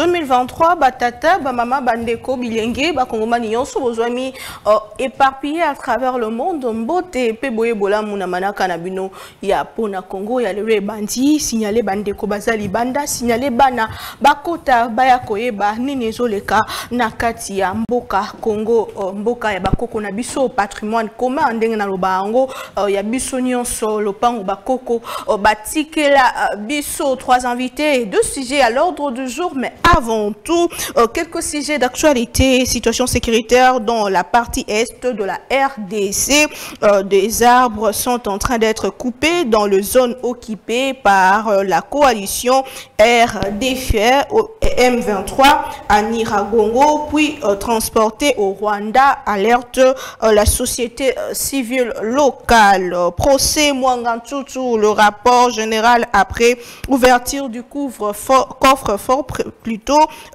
2023 batata bamama bandeko bilenge bakongomani nyonso bozwami uh, éparpillé à travers le monde mbote mpe boyebola muna manaka na ya congo ya lelo ebandi signale bandeko baza libanda signale bana bakota baya koyeba nini ezoleka mboka congo uh, mboka ya bakoko patrimoine commun ndenge naloba yango uh, ya biso nyonso lopango bakoko batikela biso trois invités deux sujets à l'ordre du jour mais avant tout uh, quelques sujets d'actualité situation sécuritaire dans la partie est de la RDC uh, des arbres sont en train d'être coupés dans le zone occupée par uh, la coalition RDFR M23 à Niragongo puis transportés au Rwanda alerte la société civile locale. Procès Mwangantutu, le rapport général après ouverture du coffre-fort coffre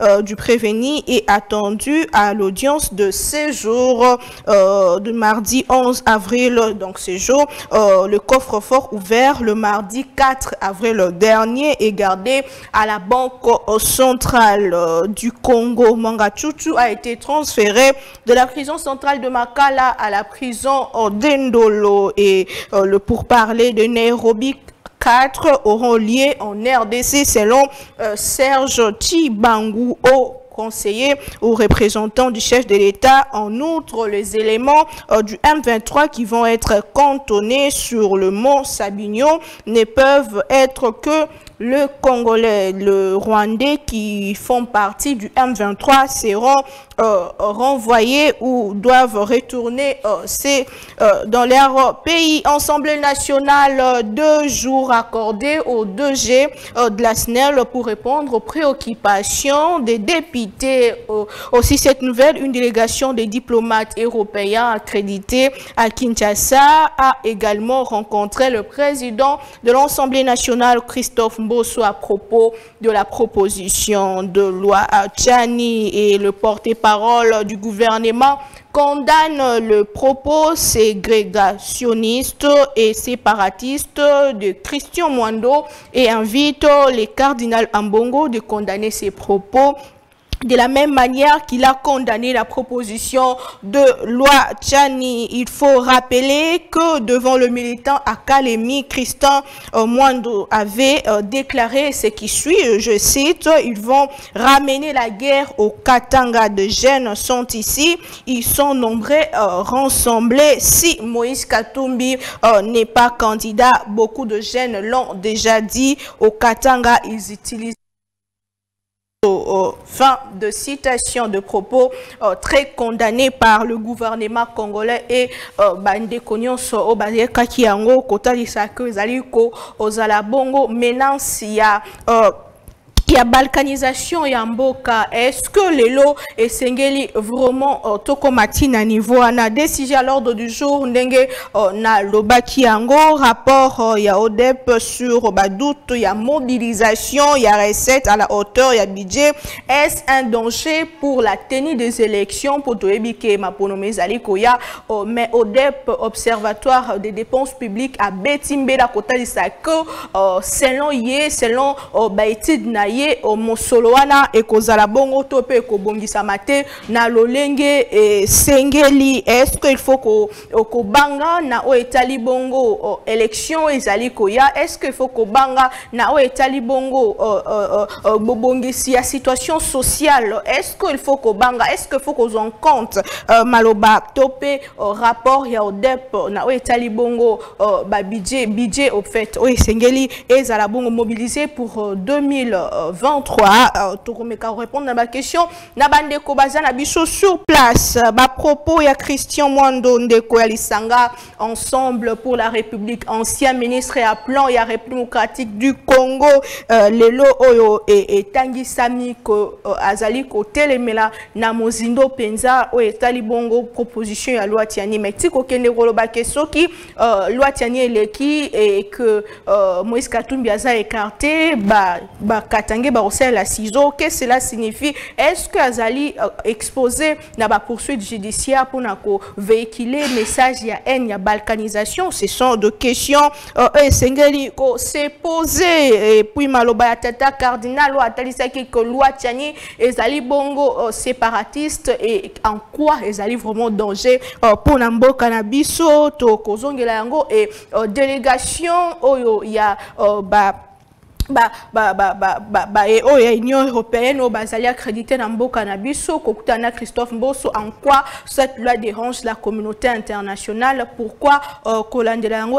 euh, du prévenu est attendu à l'audience de séjour euh, du mardi 11 avril. Donc séjour, euh, le coffre-fort ouvert le mardi 4 avril dernier est gardé à la Banque centrale du Congo. Mwangantutu a été transféré de la prison centrale de Makala à la prison d'Endolo et euh, le pourparler de Nairobi 4 auront lieu en RDC selon euh, Serge Tibangu au conseiller ou représentant du chef de l'État. En outre, les éléments euh, du M23 qui vont être cantonnés sur le mont Sabignon ne peuvent être que le Congolais, le Rwandais qui font partie du M23 seront euh, renvoyés ou doivent retourner euh, euh, dans leur pays. Assemblée nationale, deux jours accordés aux 2G de la SNEL pour répondre aux préoccupations des députés. aussi cette nouvelle, une délégation des diplomates européens accrédités à Kinshasa a également rencontré le président de l'Assemblée nationale, Christophe Mbosso, à propos de la proposition de loi. Tchani et le porte-parole du gouvernement condamne le propos ségrégationniste et séparatiste de Christian Mwando et invite les cardinals Ambongo de condamner ces propos de la même manière qu'il a condamné la proposition de loi Tchani, il faut rappeler que devant le militant Académie, Christian euh, Mwando avait euh, déclaré ce qui suit, je cite, ils vont ramener la guerre au Katanga de jeunes sont ici, ils sont nombreux euh, rassemblés. Si Moïse Katumbi n'est pas candidat, beaucoup de jeunes l'ont déjà dit, au Katanga, ils utilisent fin de citation de propos euh, très condamnés par le gouvernement congolais et euh, bandeko nyonso oyo bayekaki yango kotalisa ke ezali kozala bongo. Euh, ya balkanisation ya mboka est-ce que lelo esengeli vraiment uh, tokoma ntina niveau wana des sujets à l'ordre du jour ndenge uh, nalobaki yango rapport uh, ya odep sur badoute ya mobilisation ya recette à la hauteur ya budget est-ce un danger pour la tenue des élections? Po toyebi ke ezali koya uh, mais odep observatoire des dépenses publiques abeti mbela kotalisa ke uh, selon ye selon uh, baétude ye mosolo wana ekozala bongo to mpe ekobongisama te na lolenge esengeli est-ce que il faut kobanga na oyo etali bongo élection ezali koya. Est-ce que il faut kobanga na oyo etali bongo bobongisi ya situation sociale? Est-ce que il faut kobanga est-ce que il faut kozwa en compte maloba to mpe rapport ya odep na oyo etali bongo babudget budget au fait oyo esengeli ezala bongo mobilisé pour 2020 23 euh, tokomeka répondre na baquestion na bandeko baza na biso sur place. Bapropos ya christian mwando ndeko ya ensemble pour la république. Ancien ministre ya plan ya république démocratique du congo. Euh, lelo oyo etangisami ko uh, azali kotelemela na mozindo mpenza oyo etali bongo proposition ya loi tiani. Me ti kokende kolobake soki loi tiani eleki e que moïse katumbi aza écarté bakata ba qu'est-ce que cela signifie? Est-ce que azali euh, exposé na ba poursuite judiciaire pour na véhiculer message ya haine ya balkanisation? Ce sont de questions. Euh, esengeli ko se poser et puis maloba ya tata cardinal atalisaki que loi tiani ezali bongo euh, séparatiste et en quoi ezali vraiment danger pour na mboka na biso et délégation oyo ya ba ba et oh union européenne au bazali accrédité na mboka na biso kokutana Christophe Mbosso en quoi cette loi dérange la communauté internationale? Pourquoi euh,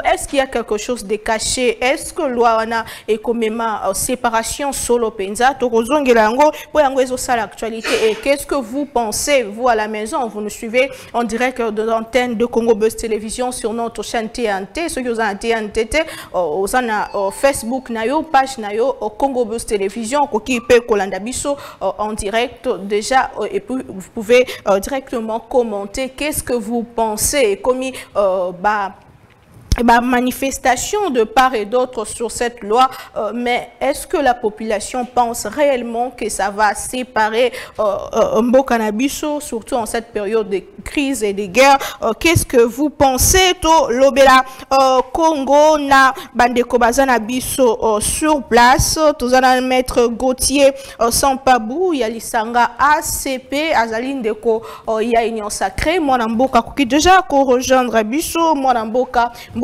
est-ce qu'il y a quelque chose de caché? Est-ce que loi wana ekomema euh, séparation solo penza? Tokozongela yango po yango ezosala actualité. Et qu'est-ce que vous pensez vous à la maison? Vous nous suivez en direct de l'antenne de Congo Buzz Télévision sur notre chaîne TNT ceux qui ont un TNT aux Facebook na page na yo au Congo Bus Télévision koki pe kolanda biso euh, en direct déjà euh, et puis vous pouvez euh, directement commenter. Qu'est-ce que vous pensez? Comme bah bah, manifestation de part et d'autre sur cette loi, euh, mais est-ce que la population pense réellement que ça va séparer euh, euh, Mbo Cannabiso, surtout en cette période de crise et de guerre? Qu'est-ce que vous pensez to Lobela? Congo na Bandeko Bazana Biso sur place, tozana maître Gauthier Sampabou, Yalisanga ACP, Azaline Deko, ya Union Sacrée, moi Mboka qui déjà ko rejoindre Biso, moi Mboka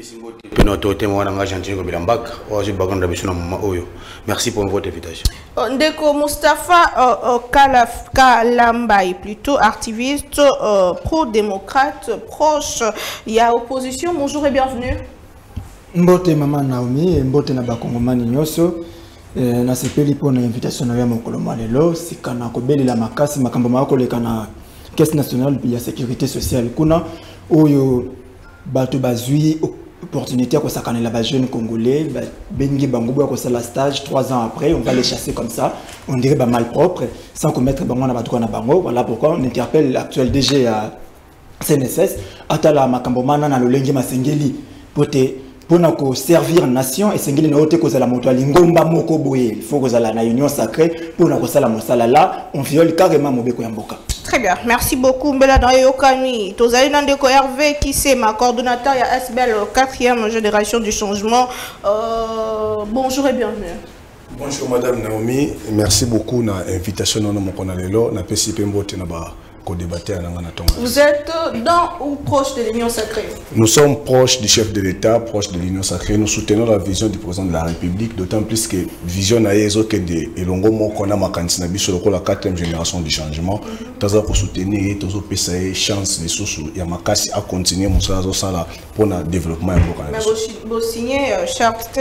napesi mbote mpe na oto tema wana nga gentil kobela mbaka oyo azwi bagonda biso na moma oyo merci pour votre invitation. Oh, ndeko mustapha kalambai plutôt activiste pro-démocrate proche. Ya opposition. Bonjour et bienvenue. Mbote mama naomi mbote na bakongomani nyonso eh, nasepeli mpona invitation na yo ya mokolo mwa lelo. Sika na kobelela makasi makambo maya koleka na caisse nationale ya sécurité sociale. Kuna oyo bato bazwi opportunité ya kosakanela bajeune congolais babengi bango boya kosala stage trois ans après on va les chasser comme ça. On dirait bamalpropre sans commettre bango na badroit na bango voilà pourquoi on interpelle l'actuel dg ya cnss atala makambo mana na lolenge masengeli po te mpona koservir nation. Esengeli na yo te kozala moto ya lingomba moko il faut kozala na union sacré mpona kosala mosala là on viole carrément mobeko ya Très bien, merci beaucoup. Mbela dans Yokani, Tozali Nandeko Hervé, qui c'est ma coordonnateur à SBL, quatrième génération du changement. Euh, bonjour et bienvenue. Bonjour Madame Naomi, merci beaucoup na invitation na mon konalelo na na ba vous êtes dans ou proche de l'Union sacrée? Nous sommes proches du chef de l'État, proches de l'Union sacrée. Nous soutenons la vision du président de la République, d'autant plus que vision na yezo que de elongo moko na makanisi na biso lokola la quatrième génération du changement. Taza ko soutenir tozo pesa chance ya makasi à continuer mosala zo sala pour le développement ya mboka. Mais vous signez charte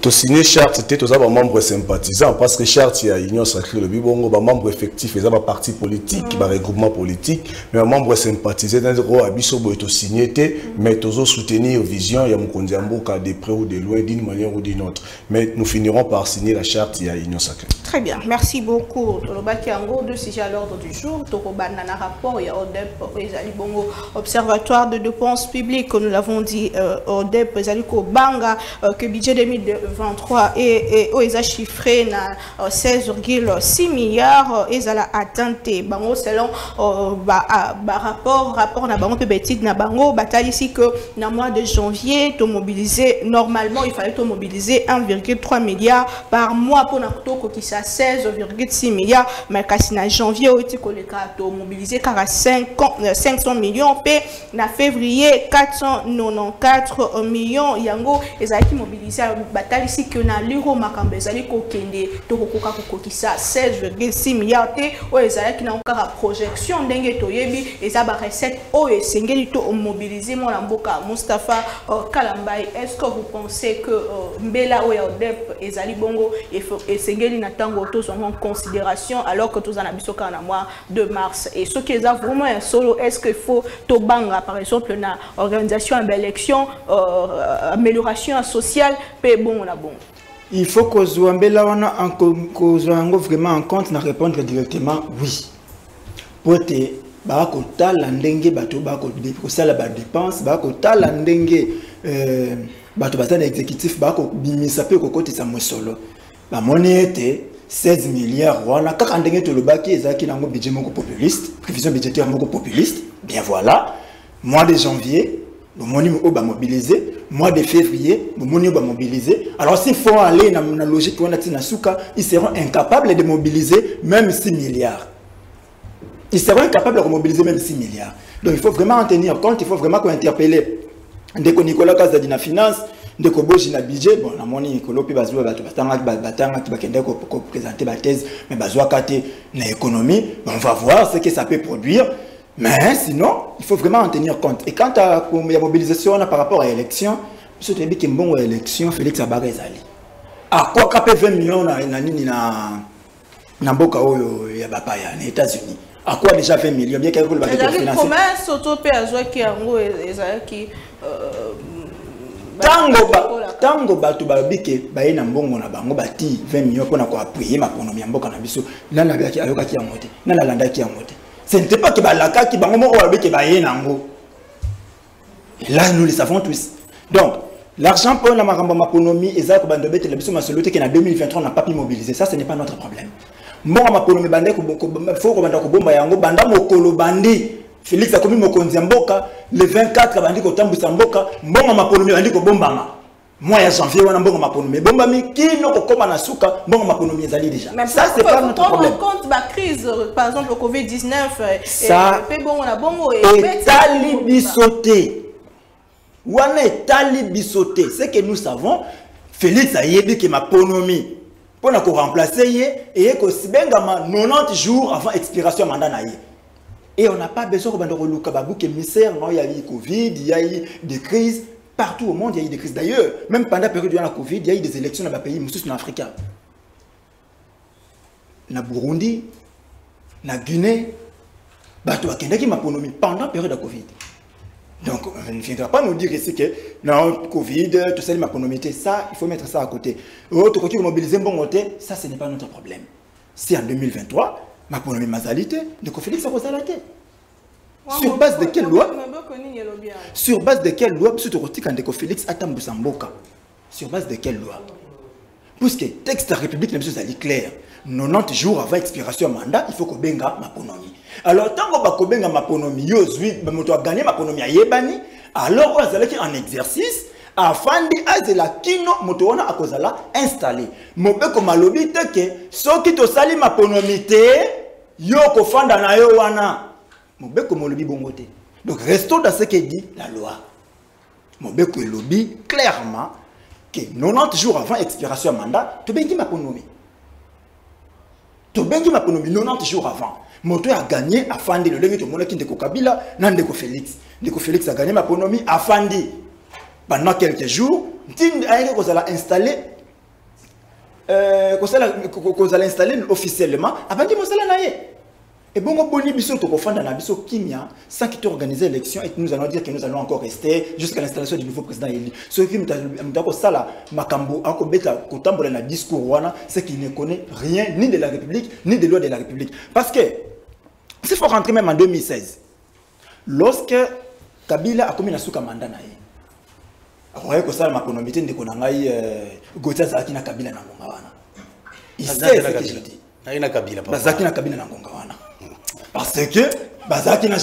to signé charte te toza bamembre sympathisant parce que charte ya union sacré elobi bongo bamembre effectif eza baparti politique baregroupement politique mais bamembre sympathisé cest oyo ya biso boye tosigné te mais tozosoutenir vision ya mokonzi ya mboka de près ou de loin d'une manière ou d'une autre. Mais nous finirons par signer la charte ya union sacré très bien merci beaucoup. Tolobaki yango deux sujets à l'ordre du jour. Tokobanda na rapport ya odep ezali bongo observatoire de dépenses publiques nous l'avons dit euh, odep ezali kobanga euh, que budget 2023 et oyo eza chiffré na 16,6 milliards ezala atteinte bango selon barapport rapport na bango mpe baétude na bango batalisi que na mois de janvier tomobiliser normalement il fallait tomobiliser 1,3 milliard par mois mpona tokokisa 16,6 milliards. Mais kasi na janvier oyo eti koleka tomobiliser kaka 500 millions mpe na février 494 millions yango ezalaki mobilisé batalisi ke na liro makambo ezali kokende. Tokokoka kokokisa 16,6 milliard te oyo ezalaki nango projection ndenge toyebi. Eza barecette oyo esengeli to omobilize mwana mboka mustapha uh, kalambai est ce que vous pensez que uh, mbela oyo ya odep ezali bongo? Esengeli na ntango tozwanga en considération alors que toza na biso kaka na mois de mars. Et soki eza vraiment ya solo est ce que faut tobanga par exemple na organisation ya baélection uh, amélioration sociale bongo na bongo il faut kozwa mbela wana kozwa yango vraiment en compte na répondre directement oui. Po ete badepense bakotala ndenge euh, bato bamoni ete 16 milliards budget populiste prévision budgétaire populiste bien voilà. Mois de janvier bomoni oyo bamobilize mois de février bomoni oyo bamobilize alors s'il faut aller na, na logique ils seront incapables de mobiliser même 6 milliards. Ils seront incapables de mobiliser même 6 milliards. Donc il faut vraiment en tenir compte, il faut vraiment interpeller ndeko Nicolas Kazadi na finance, ndeko Boji na budget, bon na moni Nicolas puis bazwa bato batanga batanga qui bakende ko ko présenter ba thèse mais bazwa kate na on va voir ce que ça peut produire. Mais sinon, il faut vraiment en tenir compte. Et quant à la mobilisation par rapport à l'élection, monsieur Tebi qui bon élection Félix Abara ezali. À quoi capé 20 millions na nini na na mboka oyo ya bapaya na États-Unis. À quoi déjà 20 millions bien y ait ezalaki financer. promesse oto mpe azwaki yango e- ezalaki Tango ba tango bato balobi ke baye na mbongo na bango bati 20 millions mpona koappuye makonomi ya mboka na biso nani ayokaki yango te nani alandaki yango te ce n'était pas ke balakaki bango moko balobi ke baye nango. Et là nous le savons tous. Donc l'argent mpo na makambo ya makonomi ezali kobanda obetela biso masolo te ke na 2023 on n'a pas pu mobiliser. Ça ce n'est pas notre problème. Mbongo ya makonomi banda fo kobanda kobomba yango. Banda mokolo bandi. Félix akomi mokonzi ya mboka le 24 abandi kotambwisa mboka. Mbongo ya makonomi ebandi kobombama mois ya janvier wana mbongo makonomi ebombami kino kokóma na suka mbongo makonomi ezali déjà. Mais ça c'est pas notre prendre problème. en compte ma crise, par exemple le Covid-19, euh, Ça- et, et bongo na bongo et etali biso te wana etali biso te ce que nous savons félix ayebi ke maponomi mpona koremplace ye eye kosibengama 90 jours avant expiration ya mandat na ye. Et on n'a pas besoin kobanda koluka babuke émissaire non il y a eu covid il y a eu des crises partout au monde il y a eu des crises. D'ailleurs même pendant la période de la covid il y a eu des élections dans les pays mosusu na afrika na burundi na guinée bato bakendaki maponomi pendant la période de covid. Donc on ne viendra pas nous dire ici que non covid tout ça te ça il faut mettre ça à côté. Oh tokoki komobiliser mbongo te ça ce n'est pas notre problème. Si en 2023 maponomi mazali te ndeko félix akozala te sur base de quelle loi sur base de quelle loi biso tokotika ndeko félix atambusa mboka sur base de quelle loi puisque texte république na biso ezali clair 90 jours avant expiration ya mandat il faut kobenga maponomi alors ntango bakobenga maponomi yo ozwi moto aganye maponomi ayebani alors oyo azalaki en exercice afandi azela kino moto wana akozala installé. Mobeko malobi te ke soki tosali maponomi te yo kofanda na yo wana donc restons dans ce que dit la loi. Mobeko elobi clairement que 90 jours avant expiration ya mandat tobengi maponomi tobengi maponomi 90 jours avant. Moto aganye afandi lolenge tomonaki ndeko kabila na ndeko félix. Ndeko félix aganye maponomi afandi pendant quelques jours ntindi ayaki kozala installé euh, kozala ko- ko- kozala installé officiellement abandi mosala na ebongo boni biso tokofanda na biso kimia sans que organiser élection et nous allons dire que nous allons encore rester jusqu'à l'installation du nouveau président élu soki moto akosala makambo akobeta kotambola na discours wana c'est qu'il ne connaît rien ni de la république ni des lois de la république. Parce que s'il faut rentrer même en 2016 lorsque kabila akomi na suka manda na ye akoki kosala makonomi te ndeko na ngai goti azalaki na kabila na ngonga wana. Il sait ce que je dis. Naye na kabila papa. bazalaki na kabila na ngonga wana parce que na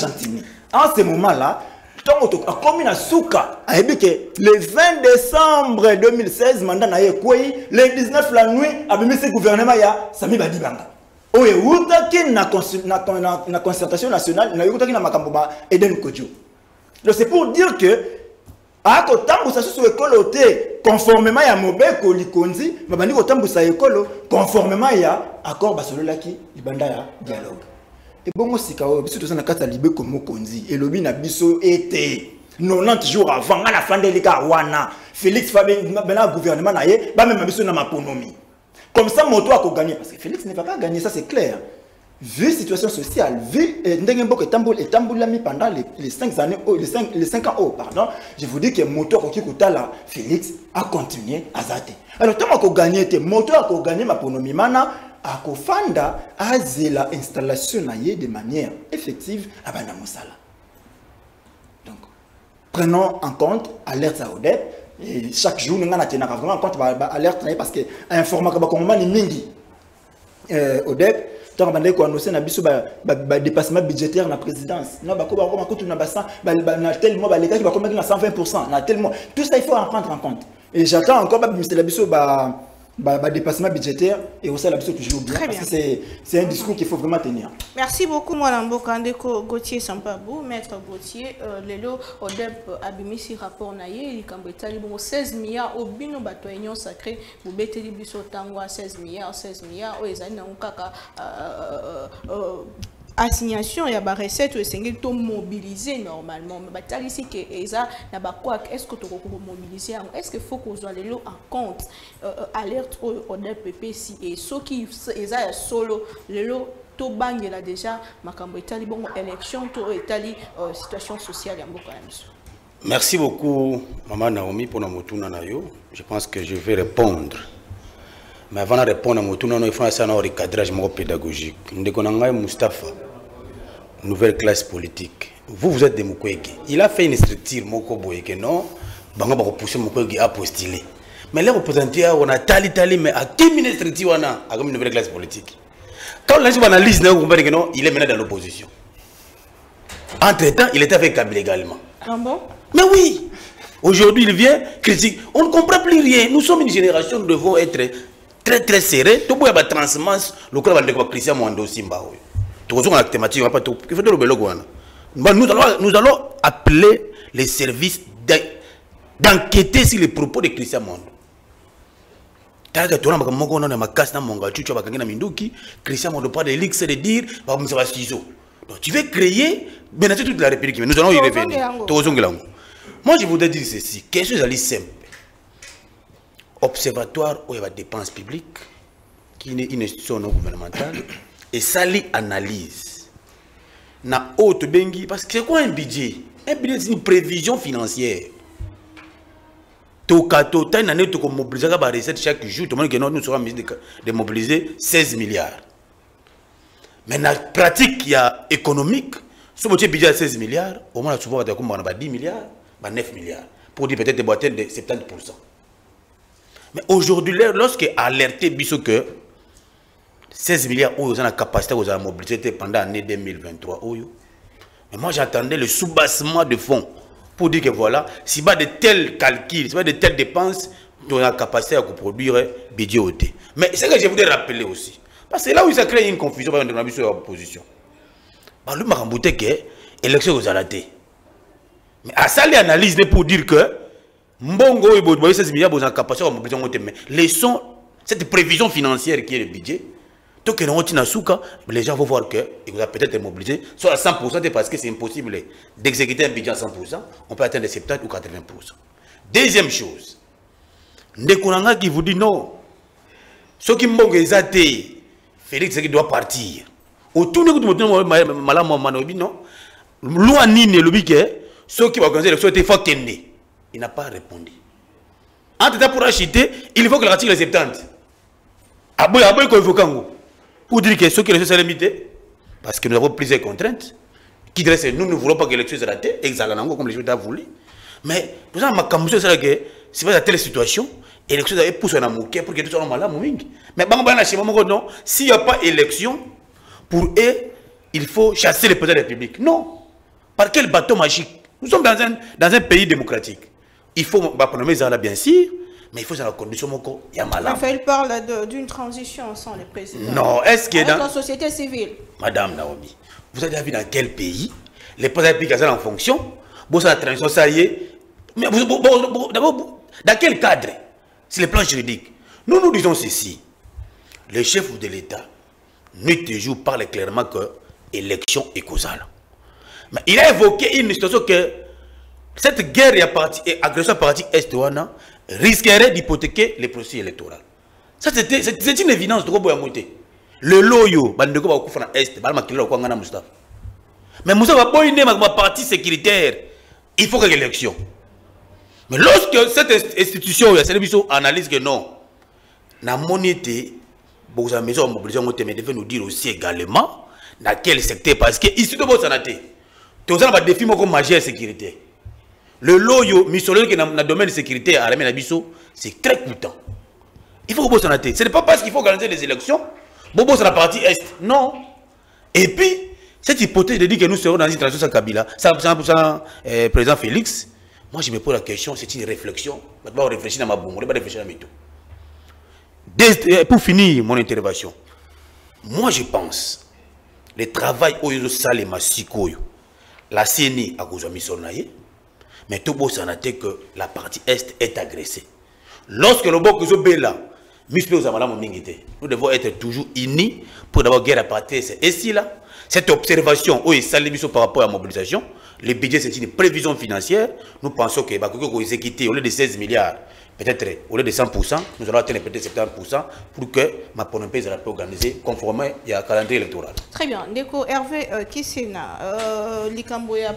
en ce moment là ntango akomi na suka. Ayebi ke le 20 décembre 2016 mandat na ye ekwei le 19 la nuit abimisi gouvernement ya sami badibanga. Oyo ewutaki na, na, na, na concertation nationale na makambo ma eden kodio donc c'est pour dire que akotambusa susu ekolo te conformément ya mobeko likonzi babandi kotambusa ekolo conformément ya accord basololaki libanda ya dialogue ebongo sika oyo biso toza na kati ya libeko mokonzi. Elobi na biso ete 90 jours avant nga nafandeli ka wana félix fabena gouvernement na ye bamema biso na maponomi comme ça moto akoganye parce que félix ne va pas gagner ça c'est clair. Vu situation sociale, vu euh, ndenge mboka etambol etambolami pendant les, les 5 années oh, les 5 les 5 ans oh pardon, je vous dis que moto akoki kotala Félix a continué à zater. Alors tant ko gagner te moto a gagner ma ponomi mana akofanda azela installation na de manière effective abana mosala. Donc prenons en compte alerte à ODEP et chaque jour nous avons vraiment en compte ba, ba alerte na ye parce que informaka ba kongomani mingi. Euh, ODEP ntango bandaki koannonce na biso badépassement budgétaire na présidence. No bako bakoma kutu na basan na tel mois balekaki bakomaki na 120 na tel mois tout ça il faut en prendre en compte. Et j'attends encore babimisela biso ba bah, bah, dépassement budgétaire et aussi la toujours bien. Très bien. Parce que c'est un discours qu'il faut vraiment tenir. Merci beaucoup, Mwalambo Kandeko Gauthier Sampabou, maître Gauthier. Euh, Lelo, Odep Abimisi rapport naye, il kambetali bon 16 milliards au bino bato union sacré, vous beteli biso tangwa 16 milliards, 16 milliards, o ezali na kaka euh, euh, assignation ya barecette oyo esengeli tomobilize normalement. Me batalisi ke eza na bakwak est ce que tokoki komobilize yango? Est ce que faut kozwa lelo en compte? Euh, euh, alerte oyo odep epesi e soki eza ya solo lelo tobangela déjà makambo etali bongo élection to etali euh, situation sociale ya mboka ya merci beaucoup mama naomi mpona motuna na yo. Je pense que je vais répondre mais avant de répondre à motuna no il faut asala na recadrage moko pédagogique ndeko na ngai mustapha nouvelle classe politique. Vous, vous êtes des Mukwege. Il a fait une structure, Moko Boyeke, non? Bango va repousser Mukwege à postuler. Mais les représentants, on a tali tali, mais à qui ministre structure on a? Comme une nouvelle classe politique Quand on analyse, non, il est maintenant dans l'opposition. Entre-temps, il était avec Kabila également. Ah bon? Mais oui Aujourd'hui, il vient critique. On ne comprend plus rien. Nous sommes une génération, nous devons être très très serrés. Tout le monde va transmettre le corps de Christian Mwando Simba thématique nous allons, nous allons appeler les services d'enquêter sur les propos de Christian Mondo. tala tona moko na makasi na monga chuchu bakangi na minduki. Christian Mondo pas de de dire ba msa ba ciseaux donc tu veux créer menacer toute la république mais nous allons y revenir. moi je voudrais dire ceci. Quelque chose d'aller simple observatoire où il y a dépenses publiques qui est une institution non gouvernementale et sali analyse. Na haute bengi parce que c'est quoi un budget? Un budget c'est une prévision financière. Toka tota une année toko mobiliser ba recette chaque jour monde que nous serons de, de mobiliser 16 milliards. Mais la pratique il y a économique. Si vous budget à 16 milliards au moins souvent va 10 milliards 9 milliards. Pour dire peut-être boîtes de 70% mais aujourd'hui lorsque alerté biso que 16 milliards oyo oza na capacité kozala mobilité pendant l'année 2023 oyo mais moi j'attendais le soubassement de fonds pour dire que voilà si pas de tels calculs si pas de telles dépenses on a capacité à produire budget au mais ce que je voulais rappeler aussi. Parce que là où ça crée une confusion par exemple sur l'opposition le makambo te que élection kozala te mais asali analyse pour dire que mbongo oyo boye 16 milliards bozala capacité à mobiliser te mais laissons cette prévision financière qui est le budget les gens vont voir qu'il vous a peut-être mobilisé, soit à 100%, parce que c'est impossible d'exécuter un budget à 100%, on peut atteindre 70 ou 80%. Deuxième chose, Ndekunanga qui vous dit non, ce qui m'ont été, Félix doit partir. Autour de tout le non, loi nini que ceux qui vont organiser l'élection étaient fort Il n'a pas répondu. Entre temps pour acheter, il faut que l'article 70. Aboy, pour dire que ceux qui sont limités, parce que nous avons plusieurs contraintes, qui dressent, nous ne voulons pas que l'élection soit ratée, exactement comme les gens ont voulu. Mais nous avons ma que c'est pas dans telle situation, l'élection doit pousser à moquer pour que tout soit malade. Mais s'il n'y a pas élection, pour eux, il faut chasser les présidents de la République. Non. Par quel bateau magique? Nous sommes dans un, dans un pays démocratique. Il faut, bah, bien sûr, mais il faut la condition moko ya malamu. il parle d'une transition sans le président. Non, est-ce que dans la société civile. Madame Naomi, vous avez vu dans quel pays? Les présidents ça en fonction Bon, ça la transition ça y est. Mais d'abord dans quel cadre? C'est le plan juridique. Nous nous disons ceci. Le chef de l'État, nuit et jour, parle clairement que élection est causale. Mais il a évoqué une situation que cette guerre et agression partie est risquerait d'hypothéquer les processus électoraux. Ça, c'est une évidence de Robo Yamote. lelo oyo bandeko bakokufa na este bana makelelo okwa nga na moustapha mais moustapha baboyi nde baparti sécuritaire. Il faut kaka élection mais lorsque cette institution asali biso analyse que non namoni ete bokozala maison ya mobilisation mais devait nous dire aussi également dans quel secteur parce que ici tobosana te toza na badéfi moko majeur ya sécurité lelo oyo misolo yoke na, domaine de sécurité armée na c'est très coûtant. Il faut kobosana te ce n'est pas parce qu'il faut organiser des élections bobosa la partie est. Non. Et puis cette hypothèse de dire que nous serons dans une transition sans Kabila sans, sans, sans euh, président Félix moi je me pose la question c'est une réflexion. Maintenant on réfléchit dans ma bombe on va réfléchir dans mes tout euh, pour finir mon intervention moi je pense le travail oyo ezosalema sikoyo la CNI akozwa misolo na mais tobosana te que la partie est est agressée lorsque malamu mingi te nous devons être toujours unis pour d'abord guerre apartese esila cette observation esali biso par rapport à la mobilisation le budget c'est une prévision financière nous pensons que bakoki koexécuter au lieu de 16 milliards peut-être au lieu de 100%, nous allons atteindre peut-être 70% pour que ma Ponompé soit organisée conformément à calendrier électoral. Très bien. Ndeko Hervé euh, Kisena, euh,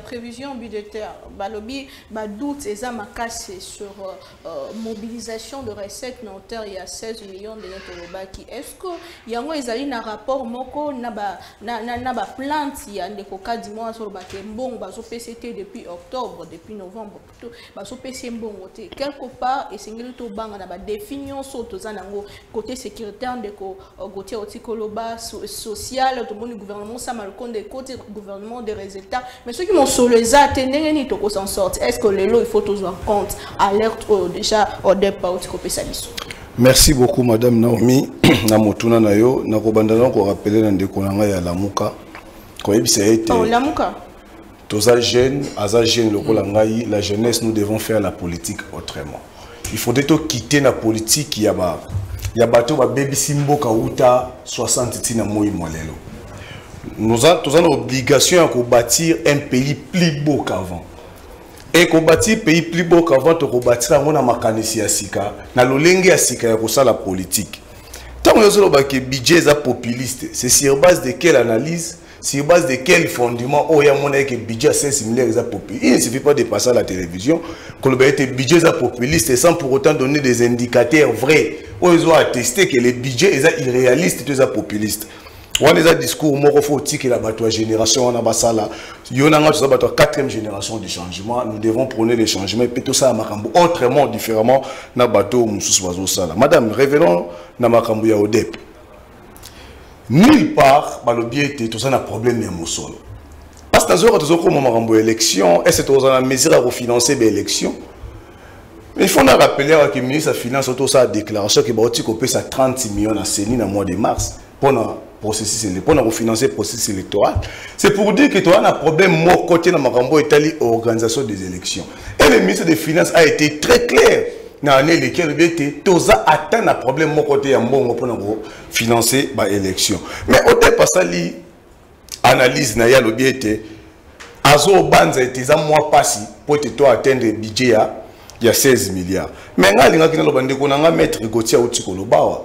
prévision budgétaire, balobi, ba doute et makase sur euh, euh, mobilisation de recettes notaires il y a 16 millions de Netolobaki. Est-ce que yango ezali na rapport moko na ba na na, na ba plainte ya ndeko kadimo sur ba mbongo bazo PCT depuis octobre, depuis novembre plutôt, bazo PC mbongo te. Quelque part esengeli to banga na ba définition so toza nango. Côté sécuritaire ndeko euh, Gauthier Otikoloba so, social to moni gouvernement sama le compte de côté gouvernement des résultats. Mais ceux qui m'ont sur les te ndenge ni toko s'en sortir est-ce que lelo il faut toujours en compte? Alerte oyo déjà au départ otikopesa biso merci beaucoup madame naomi. Na motuna na yo nakobanda na korapele na ndeko na ngai ya lamuka. Koyebisa ye ete oh lamuka. Toza jeune aza jeune lokola ngai. La jeunesse nous devons faire la politique autrement il faudrait quitter na politique ya ba ya bato babebisi mboka uta 60 ntina moi molelo nous a- toza na obligation ya kobâtir un pays plus beau qu'avant. Et kobâtir pays plus beau qu'avant tokobâtir yango na makanisi ya sika na lolenge ya sika ya kosala politique. Ntango yozolobaki budget eza populiste c'est sur base de quelle analyse sur base de quel fondement oyo amonaki ke budget ya 16 milliards eza populiste il ne suffit pas de passer à la télévision. Koloba ete budget eza populiste sans pour autant donner des indicateurs vrais. Oyo ezo attester que le budget eza irréaliste eza populiste wana eza discours moko fo otikela bato ya génération wana basala yo na nga toza bato ya quatrième génération du changement. Nous devons prôner le changement epe tosala makambo autrement différemment na mosusu bazosala madame revenons na makambo ya nulle part balobi ete toza na problème ya mosolo parce que nazoyoka tozokoma makambo ya élection ese toza na mesure ya kofinance baélection mais il faut na rappeler awa ke ministre ya finance oyo tosala déclaration ke bauti kopesa 30 millions na seni na mois de mars mpona processus mpona kofinance processus électoral c'est pour dire que toza na problème moko te na makambo organisation des élections. Et le ministre des finances a été très clair na année eleki alobi ete toza ata na problème moko te ya mbongo mpona kofinance baélection mais otepe asali analyse na ye alobi ete azobanza ete eza mwa mpasi mpo ete to atteindre budget ya ya 16 milliards. Mais nga alingaki naloba ndeko na nga maître gautier auti koloba awa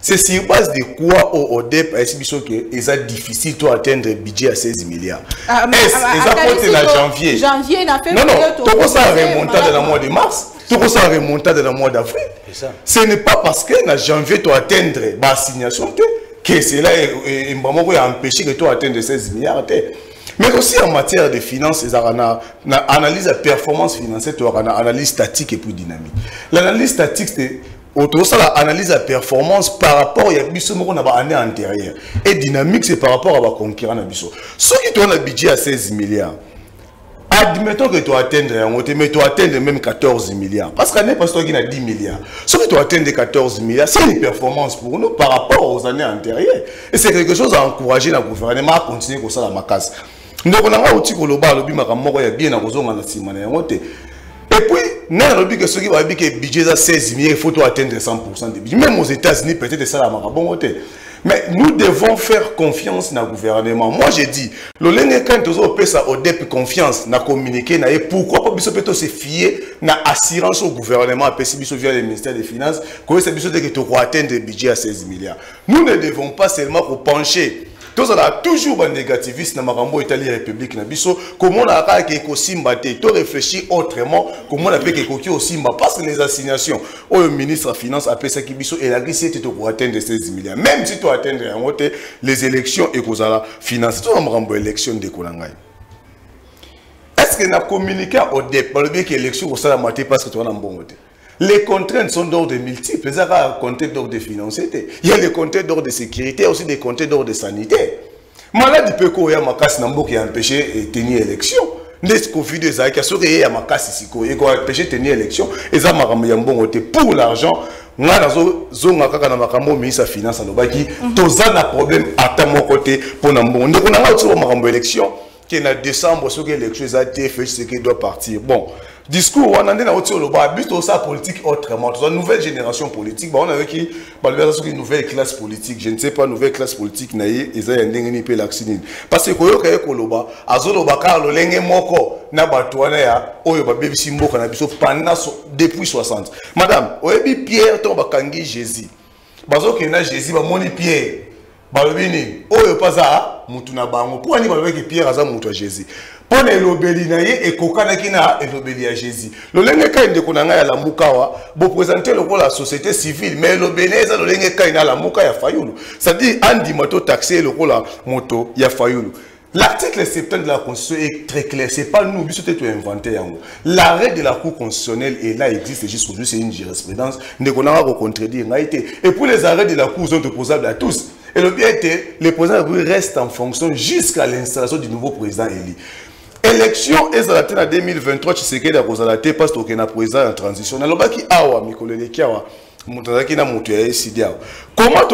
c'est sur base de quoi o odep ayesi biso ke eza difficile to atteindre budget ya 16 milliards? Ah, mais- eza attendez, po te si na janvier? janvier na non non to- to- remontade voilà. na mois de mars tokosala remontade na mois d'avril. Ce n'est pas parce que na janvier to atteindre baassignation te que cela emba moko ya empêché que to atteindre 16 milliards te mais aussi en matière de finances ezalaka na, na analyse ya performance financière toyaka na analyse statique et puis dynamique. L'analyse statique c'est tozosala analyse ya performance par rapport ya biso moko na baannée antérieure et dynamique c'est par rapport à baconquérant na biso soki toza na budget ya 16 milliards admettons que tu atteindre te mais tu atteindre même 14 milliards. Parce qu'année passée toaki na 10 milliards. Soki tu atteindre 14 milliards c'est une performance pour nous par rapport aux années antérieures. Et c'est quelque chose à encourager na gouvernement à continuer kosala makasi ndeko na ngai oti koloba alobi makambo moko ya bien na na na et puis nani alobi ke soki bayebi ke budget eza 16 milliards il faut atteindre 100 de budget. Même aux états-unis peut-être esalamaka bongo te Mais nous devons faire confiance dans le gouvernement. Moi, j'ai dit, le quand as au DEP confiance, na communiquer, na pourquoi pas biso peut se fier na assurance au gouvernement, si biso via le ministère des Finances, que c'est biso de que tu atteindre le budget à 16 milliards. Nous ne devons pas seulement pencher tozala toujours banégativisme na makambo etali république na biso. Komona kaka ekosimba te to réfléchir autrement. Komona mpe ke ekoki osimba parce que les assignations. Oyo ministre ya finance apesaki biso elakisi ete tokoatteindre 16 milliards. Même si toatteindre yango te les élections ekozala finance. Toza makambo ya élection ndeko na ngai. Est ce que na communiqué odep balobi ke élection kosalama te parce que toza na mbongo te? Les contraintes sont d'ordre multiple. Il y a des contraintes d'ordre financier. Il y a des contraintes d'ordre de sécurité, aussi des contraintes d'ordre sanitaire. Malade peut a ma casse qui a empêché de tenir l'élection. nde covid ezalaki ya soki eye ya makasi sikoyo ekoempêche tenir élection eza makambo ya mbongo te pour l'argent ngai nazozonga kaka na makambo ministre finance alobaki toza na problème ata moko te mpo na mbongo ndeko na makambo ya élection ke na décembre soki élection eza te félix seke doit partir bon discours wana nde nauti oloba biso tosala politique autrement. Toza nouvelle génération politique. Baona yoki balobi aza soki nouvelle classe politique. Je ne sais pas nouvelle classe politique na ye eza ya ndenge nini mpe elakisi nini. Parce que koyoka ye koloba azoloba kaka lolenge moko na bato wana ya oyo babebisi mboka na biso pendant depuis 60 madame oyebi pierre ntango bakangi jésus. Bazokende na jésus bamoni pierre. Balobi nini? Oyo mpo aza mutu na bango. Mpo ani balobaki pierre aza mutu ya jésus mpo na elobeli na ye ekokanaki na elobeli ya jésus lolenge kai ndeko na ngai ya lamuka awa bopresente lokola société civile mais elobeli lolenge kai na lamuka ya fayulu c'est-à-dire andima to taxe ye lokola moto ya fayulu L'article 70 de la Constitution est très clair. C'est pas nous, nous inventé. L'arrêt de la Cour constitutionnelle est là, existe jusqu'aujourd'hui, c'est une jurisprudence. Nous avons contredire. Et pour les arrêts de la Cour sont opposables à tous. Et le bien était, le président reste en fonction jusqu'à l'installation du nouveau président élu. Élection ezalaki en 2023 Tshisekedi akozala te parce que na président en transition. Nalobaki awa mikolo eleki awa moto azalaki na moto ya esidi awa. Comment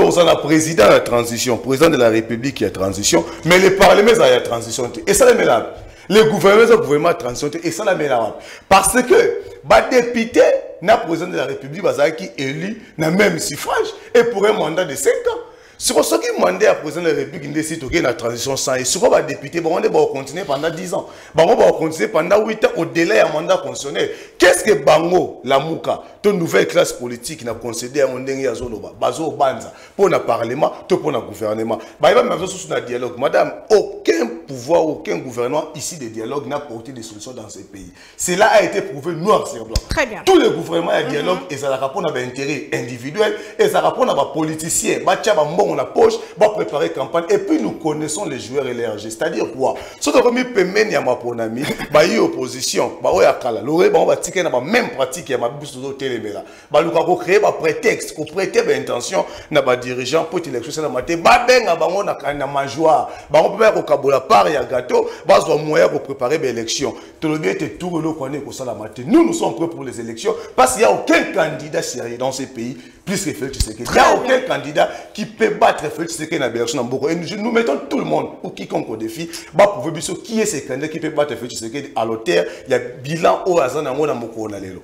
président ya transition président de la république ya transition mais le parlement ezala ya transition te? Esalamela wapi? Le gouvernement eza gouvernement ya transition te esalamela wapi? Parce que badepute na président de la république bazalaki élu na même suffrage et pour un mandat de 5 ans siko soki mandat ya président de la république nde si tokei na transition sans ye sikoyo badepute bango nde bakocontinue pendant 10 ans. Bango bakocontinue pendant 8 ans au-delà ya mandat constitutionnel. Qu'est ce que bango lamuka to nouvelle classe politique na concédé yango ndenge azoloba bazobanza mpo na parlement to mpo na gouvernement. Bayeba me bazosusu na dialogue. Madame aucun pouvoir aucun gouvernement ici de dialogue n'a porté des solutions dans ce pays. Cela a été prouvé noir sur blanc. Très bien. tous les gouvernements ya dialogue ezalaka mpo na baintérêt individuel ezalaka mpo na bapoliticien batya bambongo na poche bapréparer campagne. Et puis nous connaissons les joueurs élergés c'est-à-dire quoi? Soki okomi pembeni ya maponami bayi opposition. Baoyo ya kala. Lore bango batikali na bameme pratique. Ya mabiso tozotelemela baluka kocréer baprétexte koprete baintention na badirigeant mpo ete élection esalama te babenga bango na na majoire bango mpe baya kokabola part ya gâteau. Bazwa moyen ya kopréparer baélection tolobi ete tour eloko wana ekosalama te nous nous sommes prêts pour les élections parce qu'il y a aucun candidat sérieux dans ce pays plus que Félix Tshisekedi. Il n'y a aucun candidat qui peut battre Félix Tshisekedi dans l'élection Et nous, nous mettons tout le monde, ou quiconque au défi, bah, pour voir qui est ce candidat qui peut battre Félix Tshisekedi à l'auteur. Il y a bilan au hasard dans lelo.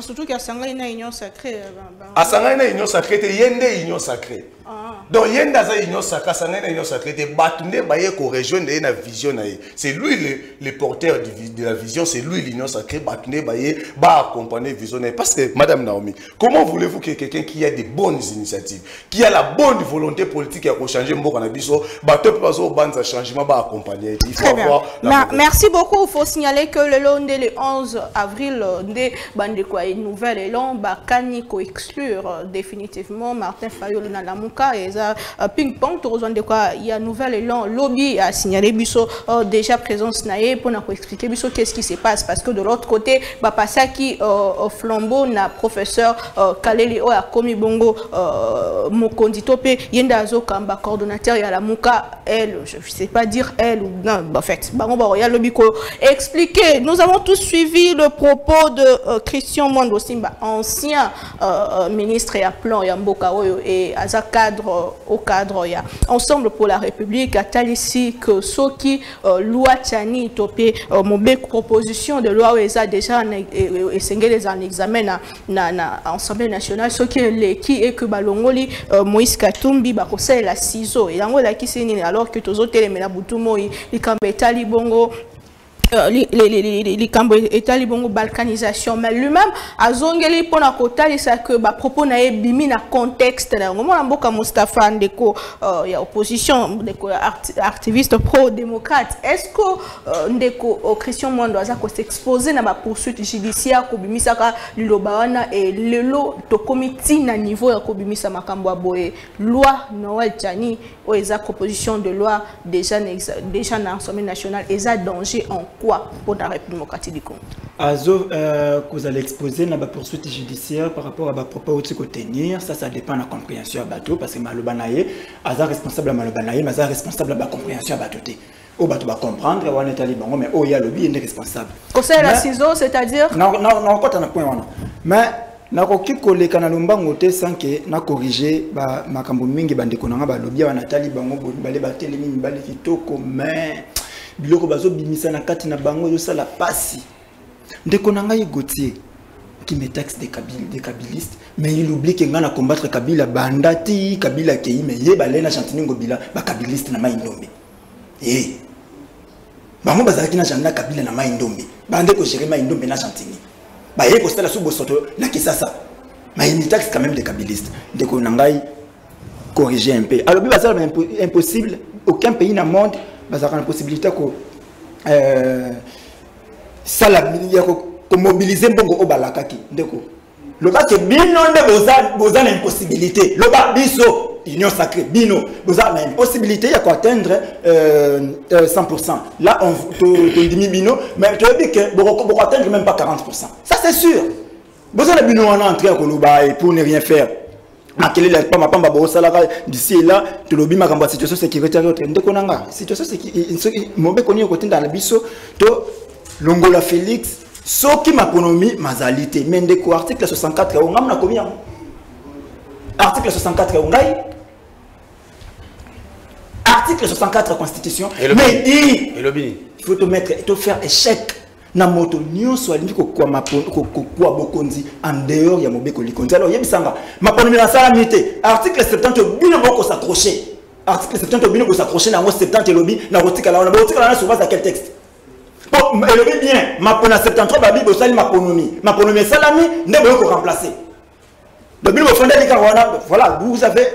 surtout qu'asangani na union sacrée asangani na union sacrée te ye nde union sacrée. Donc ye nde aza union sacrée asangani na union sacrée te bato nde baye korejoindre ye na vision na ye c'est lui le, le porteur du de la vision c'est lui l'union sacrée bato nde baye baaccompagner vision na ye parce que madame naomi comment voulez-vous que quelqu'un qui a des bonnes initiatives qui a la bonne volonté politique ya kochanger mboka na biso bato mpe bazobanza changement baaccompagner ye il faut avoir la merci beaucoup. Il faut signaler que le lundi, le 11 avril, euh, nde bandeko ya nouvelle élan bakani ko exclure euh, définitivement Martin Fayolo na et ça ping pong tozwa ndeko ya nouvelle élan. Lobby a signalé biso euh, déjà présence na ye pour na ko expliquer biso qu'est-ce qui se passe? Parce que de l'autre côté ba passaki euh, flambeau na professeur euh, Kaleli oyo akomi bongo euh, mokondi to pe yende azokamba coordonnateur ya lamuka elle je sais pas dire elle ou non bah, en fait bango ba ya lobi ko expliquer nous avons tous suivi le propos de euh, Christian Mwando Simba ancien euh, euh, ministre ya plan ya mboka oyo et azaka au cadre ya ensemble pour la république atalisi soki euh, loi tiani to pe euh, mobeko proposition de loi oyo eza déjà e- e- esengeli eza na examen na, na, na assemblée nationale. Soki eleki e que balongoli euh, moïse katumbi bakosalela ciseau yango elakisi nini alors que tozotelemela butu moi likambo etali bongo Euh, li- li- li- likambo bongo balkanisation. Mais lui-même azongeli mpona kotalisa ke bapropos na ye ebimi na contexte na yango. Mona mboka mustapha ndeko euh, ya opposition ndeko ya activiste pro démocrate est ce que euh, ndeko euh, christian mwando aza koseexpose na bapoursuite judiciaire kobimisaka liloba wana e lelo tokomi ntina niveau ya kobimisa makambo ya boye? Loi noel tchani oyo eza proposition de loi déjà na assemblée nationale eza danger en quoi pour la république démocratique du congo azo euh, kozala exposé na bapoursuite judiciaire par rapport à bapropos outi kotenir ça ça dépend na compréhension ya bato parce que maloba na ye aza responsable ya maloba na ye mais aza responsable ya bacompréhension ya bato oyo bato bacomprendre wana etali bango mais oyo ye alobi ye nde responsable. Kosalela Mais- ciseau c'est-à-dire nakokɔta na point wana. Mais nakoki koleka na lombango te sans ke nakorige makambo mingi bandeko na nga balobi awa natali bango batelemi mibale kitoko mais biloko bazobimisa na kati na bango ezosala pasi. Ndeko na ngai gautier qui me taxe des, kabil, des kabilistes mais il oublie ke ngai na combattre kabila banda ti kabila akei mais ye bale na chantini ngobila bakabiliste na mai ndombe ye bango bazalaki na jani na kabila na mai ndombe bande kogere mai ndombe na chantini. Baye kosala su bosoto na kisasa. Mais il taxe quand même des kabilistes ndeko na ngai corriger un peu. Alobi bazala impossible aucun pays na monde bazalaka na possibilité ko euh, sala ya ko- komobilize mbongo oyo balakaki. Ndeko. Loba ke bino nde boza- na impossibilité loba biso union sacrée bino. Boza na impossibilité ya koatteindre euh, euh, 100% là on to- tondimi bino mais toyebi ke boko- bokoatteindre même pas 40% ça c'est sûr. Boza na bino wana entré ya koloba pour ne rien faire makelele ya pambapamba bosalaka d'ici et là tolobi makambo ya situation sécuritaire autre ndeko na nga situation mobeko nini kotinda na biso to longola félix soki makonomi mazali te. Me ndeko article 64 yango ngai nakomi yango. Article 64 yango ngai article 64 ya constitution. Mais il faut te mettre te faire échec na moto nyonso alingi kokwa mapo- ko- kokwa bokonzi en dehors ya mobeko likonzi. Alors yebisanga makonomi nasalami te article 70 bino bokosacroche article 70 bino kosacroche na yango 70 elobi na kotikala wana bokotikala wana sur base ya quel texte? Po elobi bien mapo na 73 babi bosali makonomi makonomi esalami nde boyo koremplace babino bofandeli kaka wana voilà vous avez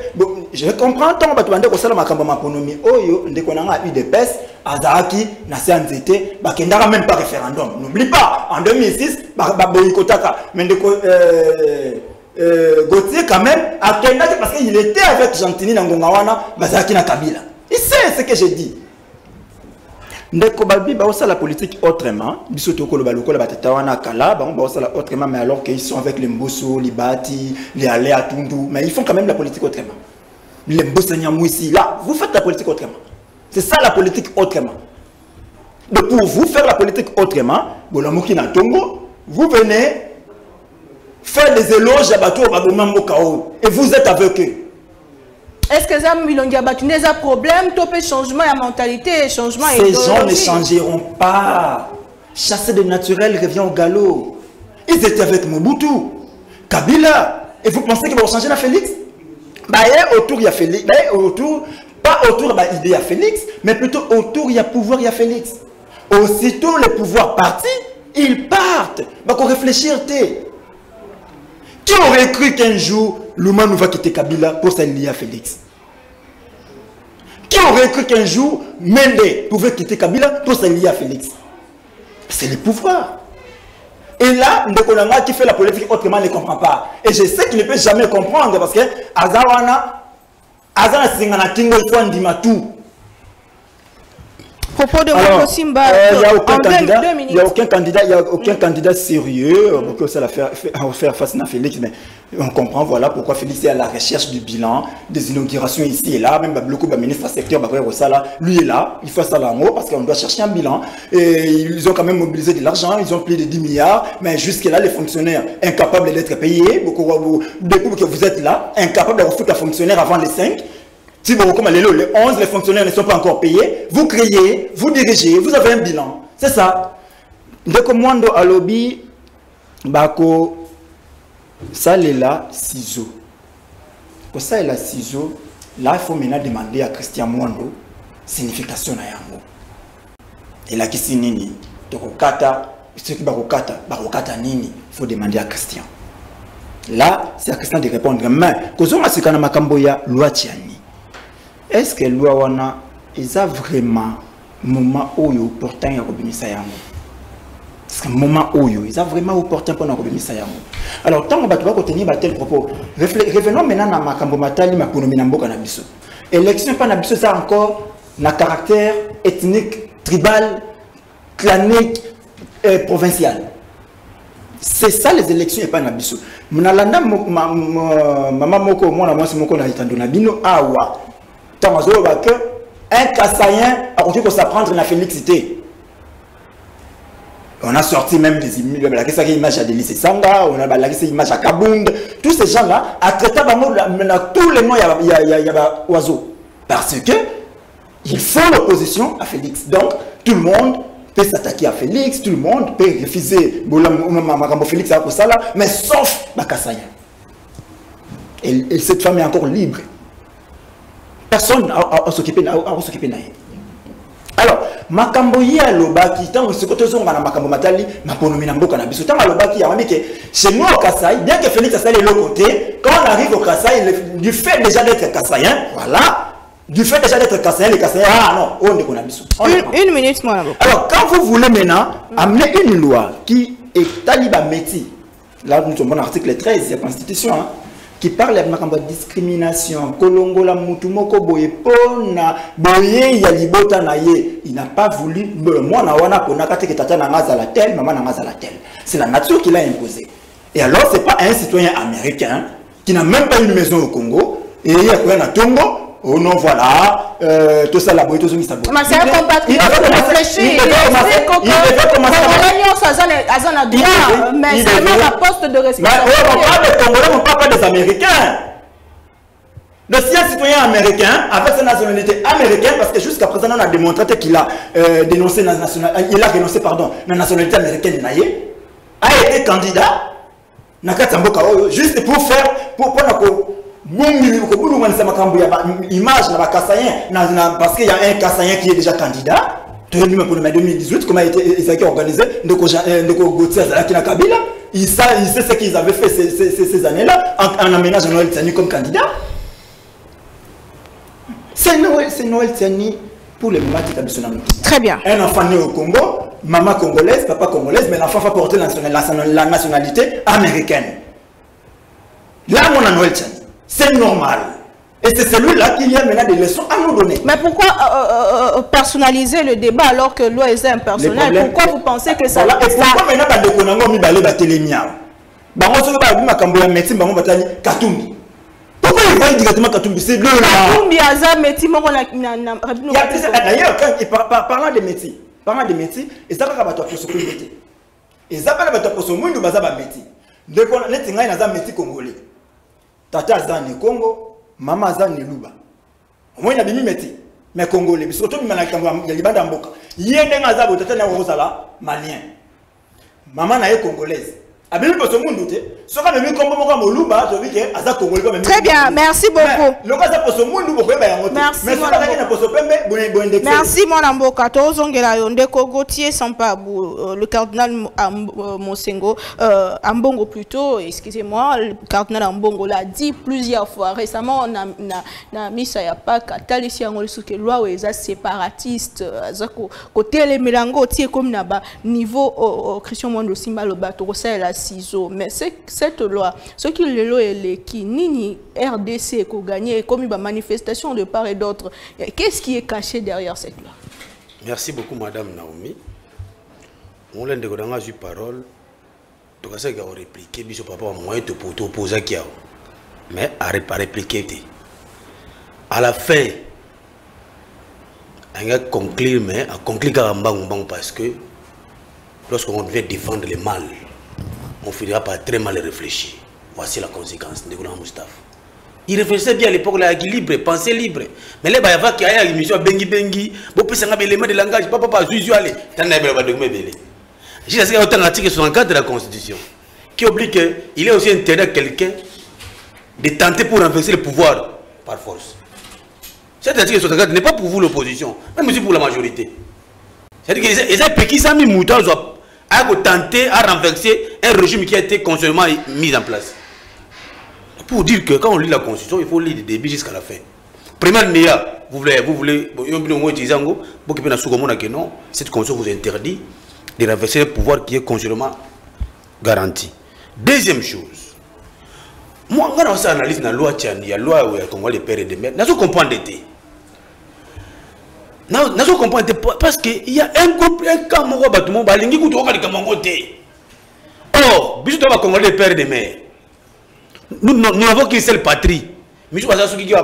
je comprends bato bande kosala makambo ya makonomi oyo ndeko na nga ya udps azalaki na se ya nzete bakendaka même pas référendum. N'oublie pas en 2006 ba- baboyikotaka mais euh, euh, gautier quand même akendaki parce qu'il était avec gentini na ngonga wana bazalaki na kabila. Il sait ce que j'ai dit ndeko babi baosala politique autrement biso tokoloba lokola batata wana kala bango baosala autrement mais alors qu'ils sont avec les mboso libati les ale atundu mais ils font quand même la politique autrement. Les mboso nyamwisi là vous faites la politique autrement. C'est ça la politique autrement. Donc pour vous faire la politique autrement bolamoki na tongo vous venez faire des éloges à bateau baboma mboka et vous êtes avec eux est ce que eza milongi nde eza problème to mpe changement ya mentalité changement Ces gens ne changeront pas. Chasser de naturel revient au galop. Ils étaient avec Mobutu, Kabila. Et vous pensez qu'ils vont changer la Félix? Bah, il y a autour, il y a Félix. bah, autour, pas autour, bah, il y a Félix, mais plutôt autour, il y a pouvoir, il y a Félix. Aussitôt les pouvoirs partis, ils partent. Bah, qu'on réfléchir, t'es. Qui aurait cru qu'un jour, Lumanu va quitter Kabila pour s'allier à Félix? Qui aurait cru qu'un jour, Mende pouvait quitter Kabila pour s'allier à Félix? C'est le pouvoir. Et là, Ndekonanga qui fait la politique autrement ne comprend pas. Et je sais qu'il ne peut jamais comprendre parce que Azawana, Azana Singana Tingo Ndima tout. Propos de Alors, Moko Simba, euh, il n'y a aucun candidat, il minutes. y a aucun candidat, il y a aucun candidat sérieux euh, pour que ça la faire, face à Félix. Mais on comprend voilà pourquoi Félix est à la recherche du bilan, des inaugurations ici et là. Même beaucoup de ministres secteur, lui est là, il fait ça haut parce qu'on doit chercher un bilan. Et ils ont quand même mobilisé de l'argent, ils ont plus de 10 milliards, mais jusque-là, les fonctionnaires incapables d'être payés, beaucoup, beaucoup, vous êtes là, incapables de recruter un fonctionnaire avant les 5. Si vous les 11, les fonctionnaires ne sont pas encore payés, vous créez, vous dirigez, vous avez un bilan. C'est ça. Dès que Mwando a lobby, bako, ça est là, ciseaux. Pour ça, il a ciseaux. Là, il faut maintenant demander à Christian Mwando signification na yango. Et là, qui c'est nini? Tokokata, ceux qui bakokata, bakokata nini? Il faut demander à Christian. Là, c'est à Christian de répondre. Mais, kozonga sikana makambo ya loi tiani. Est-ce que loi wana eza vraiment moment oyo opportun ya kobimisa yango parce que moment oyo eza vraiment opportun mpona kobimisa yango alors ntango bato bakotenir batel propos revenons maintenant na makambo matali makonomi na mboka na biso. Élection mpa na biso eza encore na caractère ethnique tribal clanique euh, provincial. C'est ça les élections epai na biso. Nalanda mama moko mwana mwasi moko na etando na bino awa ntango azoloba ke un kasayen akoki kosapprendre na félixité on a sorti même des images ya Delice Sanga on a balakisi image ya Kabund. Tous ces gens là a traité bango na na tous les noms ya ya ya, ya ba oiseau. Parce que il faut l'opposition à Félix. Donc tout le monde peut s'attaquer à Félix tout le monde peut refuser Félix a kosala mais sauf bakasaya et, et cette femme est encore libre personne a s'occuper a s'occuper na ye alors makambo ye alobaki ntango siko tozonga na makambo matali makonomi na mboka na biso ntango alobaki yango ke chez nous au kasai bien que félix asali eloko te quand on arrive au kasai du fait déjà d'être kasayen voilà. Du fait déjà d'être kasayen les kasayen ah non oyo ndeko na biso. On est Une, une minute, amour. alors, quand vous voulez maintenant amener une loi qui est taliba métier, là nous sommes en article 13 de la Constitution, hein, qui parle de makambo ya discrimination, kolongola mutu moko boye pona boye ya libota il n'a pas voulu moi na wana konaka te que tata na ngaza la tel, maman na ngaza la tel. C'est la nature qui l'a imposé. Et alors c'est pas un citoyen américain qui n'a même pas une maison au Congo et il y a quoi na Tongo Oh non, voilà, euh, tout ça là-bas, tout ça, ça Mais c'est un compatriote qui réfléchit. Il à- Azan a droit, mais devait- la poste de Mais oh, on responsabilité. parle des Congolais, on parle pas des Américains. Le si un citoyen américain avec sa nationalité américaine, parce que jusqu'à présent, on a démontré qu'il a euh, dénoncé la euh, il a dénoncé pardon, la nationalité américaine a été candidat oyo juste pour faire pour mpona kobulunganisa makambo ya image na na, parce qu'il y a un kasayen qui est déjà candidat. Toyebi makono ya 2018 comment été- ezalaki organisé ndeko euh, gautier azalaki na kabila. Il, sa, il sait ce qu'ils avaient fait ces, ces, ces, ces années là en, en aménage noël tiani comme candidat. C'est noël, noël tiani pour les mamans qui la Très bien. un enfant né au Congo, maman congolaise, papa congolaise, mais l'enfant va porter la, nationalité américaine. Là, mon Noël Tchani, c'est normal. Et c'est celui-là qui y a maintenant des leçons à nous donner. Mais pourquoi euh, euh, euh, personnaliser le débat alors que l'eau est impersonnel Pourquoi vous pensez que ça... Voilà. Et pourquoi maintenant bandeko nango mibale batelemi awa bango soki bayebi makambo ya médecine bango batali katumbi pourquoi ils voient directement katumbi? C'est le Katumbi aza meti moko na- na- Il y a D'ailleurs, quand il par- par- parlant des métiers, parlant des métiers, et ça va bato poso kwete. Et ça va bato poso mwindu baza ba métier. Ndeko neti ngai naza métier congolais. Tata aza ne Congo, mama aza ne Luba. Moi na bimi métier. Mais congolais, biso to bimana kambo ya libanda mboka. Yende ngaza bo tata na kozala malien. Mama na ye congolaise. Abimi poso te. Moko ya aza comme Très bien, merci beaucoup. loko aza poso mwindu bokoyeba yango te Merci, mais soki mwana na poso pembe Merci mboka tozongela yo ndeko Gauthier Sampabu euh, le cardinal euh, Monsengo euh, Ambongo plutôt excusez-moi le cardinal Ambongo l'a dit plusieurs fois récemment na na, na misa ya Pâques atalisi yango lisuki loi oyo eza séparatiste aza ko kotelemela yango otie comme na ba niveau Christian tokosalela mais cette loi soki lelo eleki nini RDC ekoganye ekomi ba manifestation de part et d'autre Eh, qu'est-ce qui est caché derrière cette loi? Merci beaucoup, Madame Naomi. On l'a dit que dans eu parole, tout ça a répliqué, biso papa a moyen de pour opposer qui a. Mais à répliquer. À la fin, on a conclure, mais à conclure parce que lorsqu'on devait défendre le mal, on finira par très mal réfléchir. Voici la conséquence de Goulam Moustapha. Il réfléchissait bien à l'époque, là, libre, pensée libre. Mais là, il y a qui a une émission Bengi Bengi, il y a des éléments de langage, papa, papa, Zuzu, allez, t'en as un document belé. J'ai dit que l'article 64 de la Constitution qui oblige qu'il est aussi interdit à quelqu'un de tenter pour renverser le pouvoir par force. Cet article 64 n'est pas pour vous l'opposition, même aussi pour la majorité. C'est-à-dire qu'ils ont qui ça mis mouton à tenter à renverser un régime qui a été consciemment mis en place. Pour dire que quand on lit la Constitution, il faut lire du début jusqu'à la fin. Première néa, vous voulez, vous voulez, vous pour que non, cette Constitution vous interdit de renverser le pouvoir qui est consciemment garanti. Deuxième chose, moi, quand on analyse la loi Tchani, la loi où il y a les pères et les mères, nous comprendre nazo comprendre parce que il y a un groupe un cas moko bato mo balingi kutu okalika mongo te or biso to bacongolais de père de mère nous n'avons qu'une seule patrie miso baza soki ki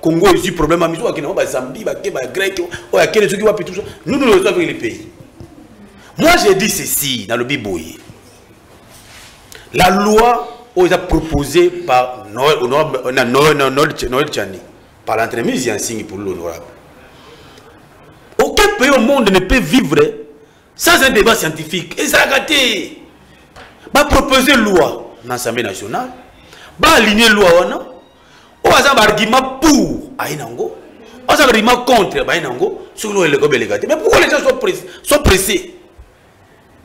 congo ezwi problème miso bakende ngo bazambi bake bagrec oyo akende soki wapi tout ça nous nous restons avec les pays moi j'ai dit ceci nalobi boye la loi oyo eza proposée par noel chani par l'entremise ya nsingi pour l'honorable aucun pays au monde ne peut vivre sans un débat scientifique? Et ça a gâté. Va proposer loi dans l'Assemblée nationale. Va aligner loi. On va avoir un argument pour. Aïnango. Avoir un argument contre. Aïnango. Sur loi, Mais pourquoi les gens sont pressés,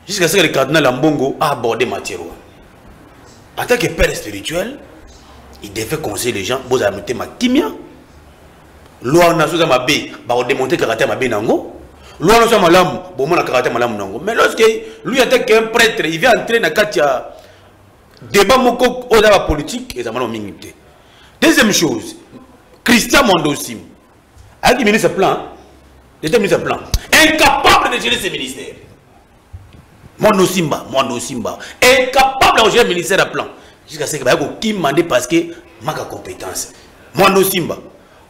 Jusqu'à ce que le cardinal Ambongo a abordé matière. En tant que père spirituel, il devait conseiller les gens. Vous avez ma kimia loi na soza mabe ba démonter caractère mabe nango. Loi na soza malamu caractère malamu nango. Mais lorsque lui en tant qu'un prêtre il vient entrer na kati ya débat moko oza ba politique ezamana mingi te deuxième chose Christian Mondosim ayaki ministre plan était ministre plan incapable de gérer ses ministères. Mondo Simba Mondo Simba incapable de gérer le ministère à plan. Jusqu'à ce que ba ko kimande parce que de compétence. Mondo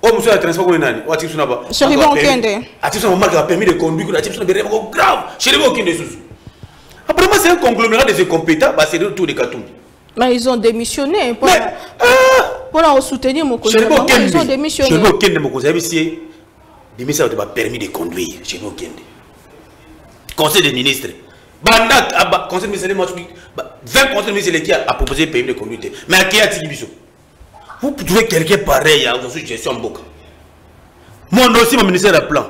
Simba o muso ya transport kuni nani? Suna ba Sheriba Okende de conduire ati suna berema ko grave! Sheriba Okende susu après moi c'est un conglomérat de ces compétents bah c'est tout de Katumbi mais ils ont démissionné pour mais pour la soutenir mon collègue ils ont démissionné. Sheriba Okende mon conseiller ici démission de permis de conduire. Sheriba Okende conseil des ministres. Banda conseil des ministres 20 conseils des ministres qui a proposé permis de conduire. Mais à qui a dit biso vous trouvez quelqu'un pareil à votre gestion Boka. Moi aussi, mon ministère de plan.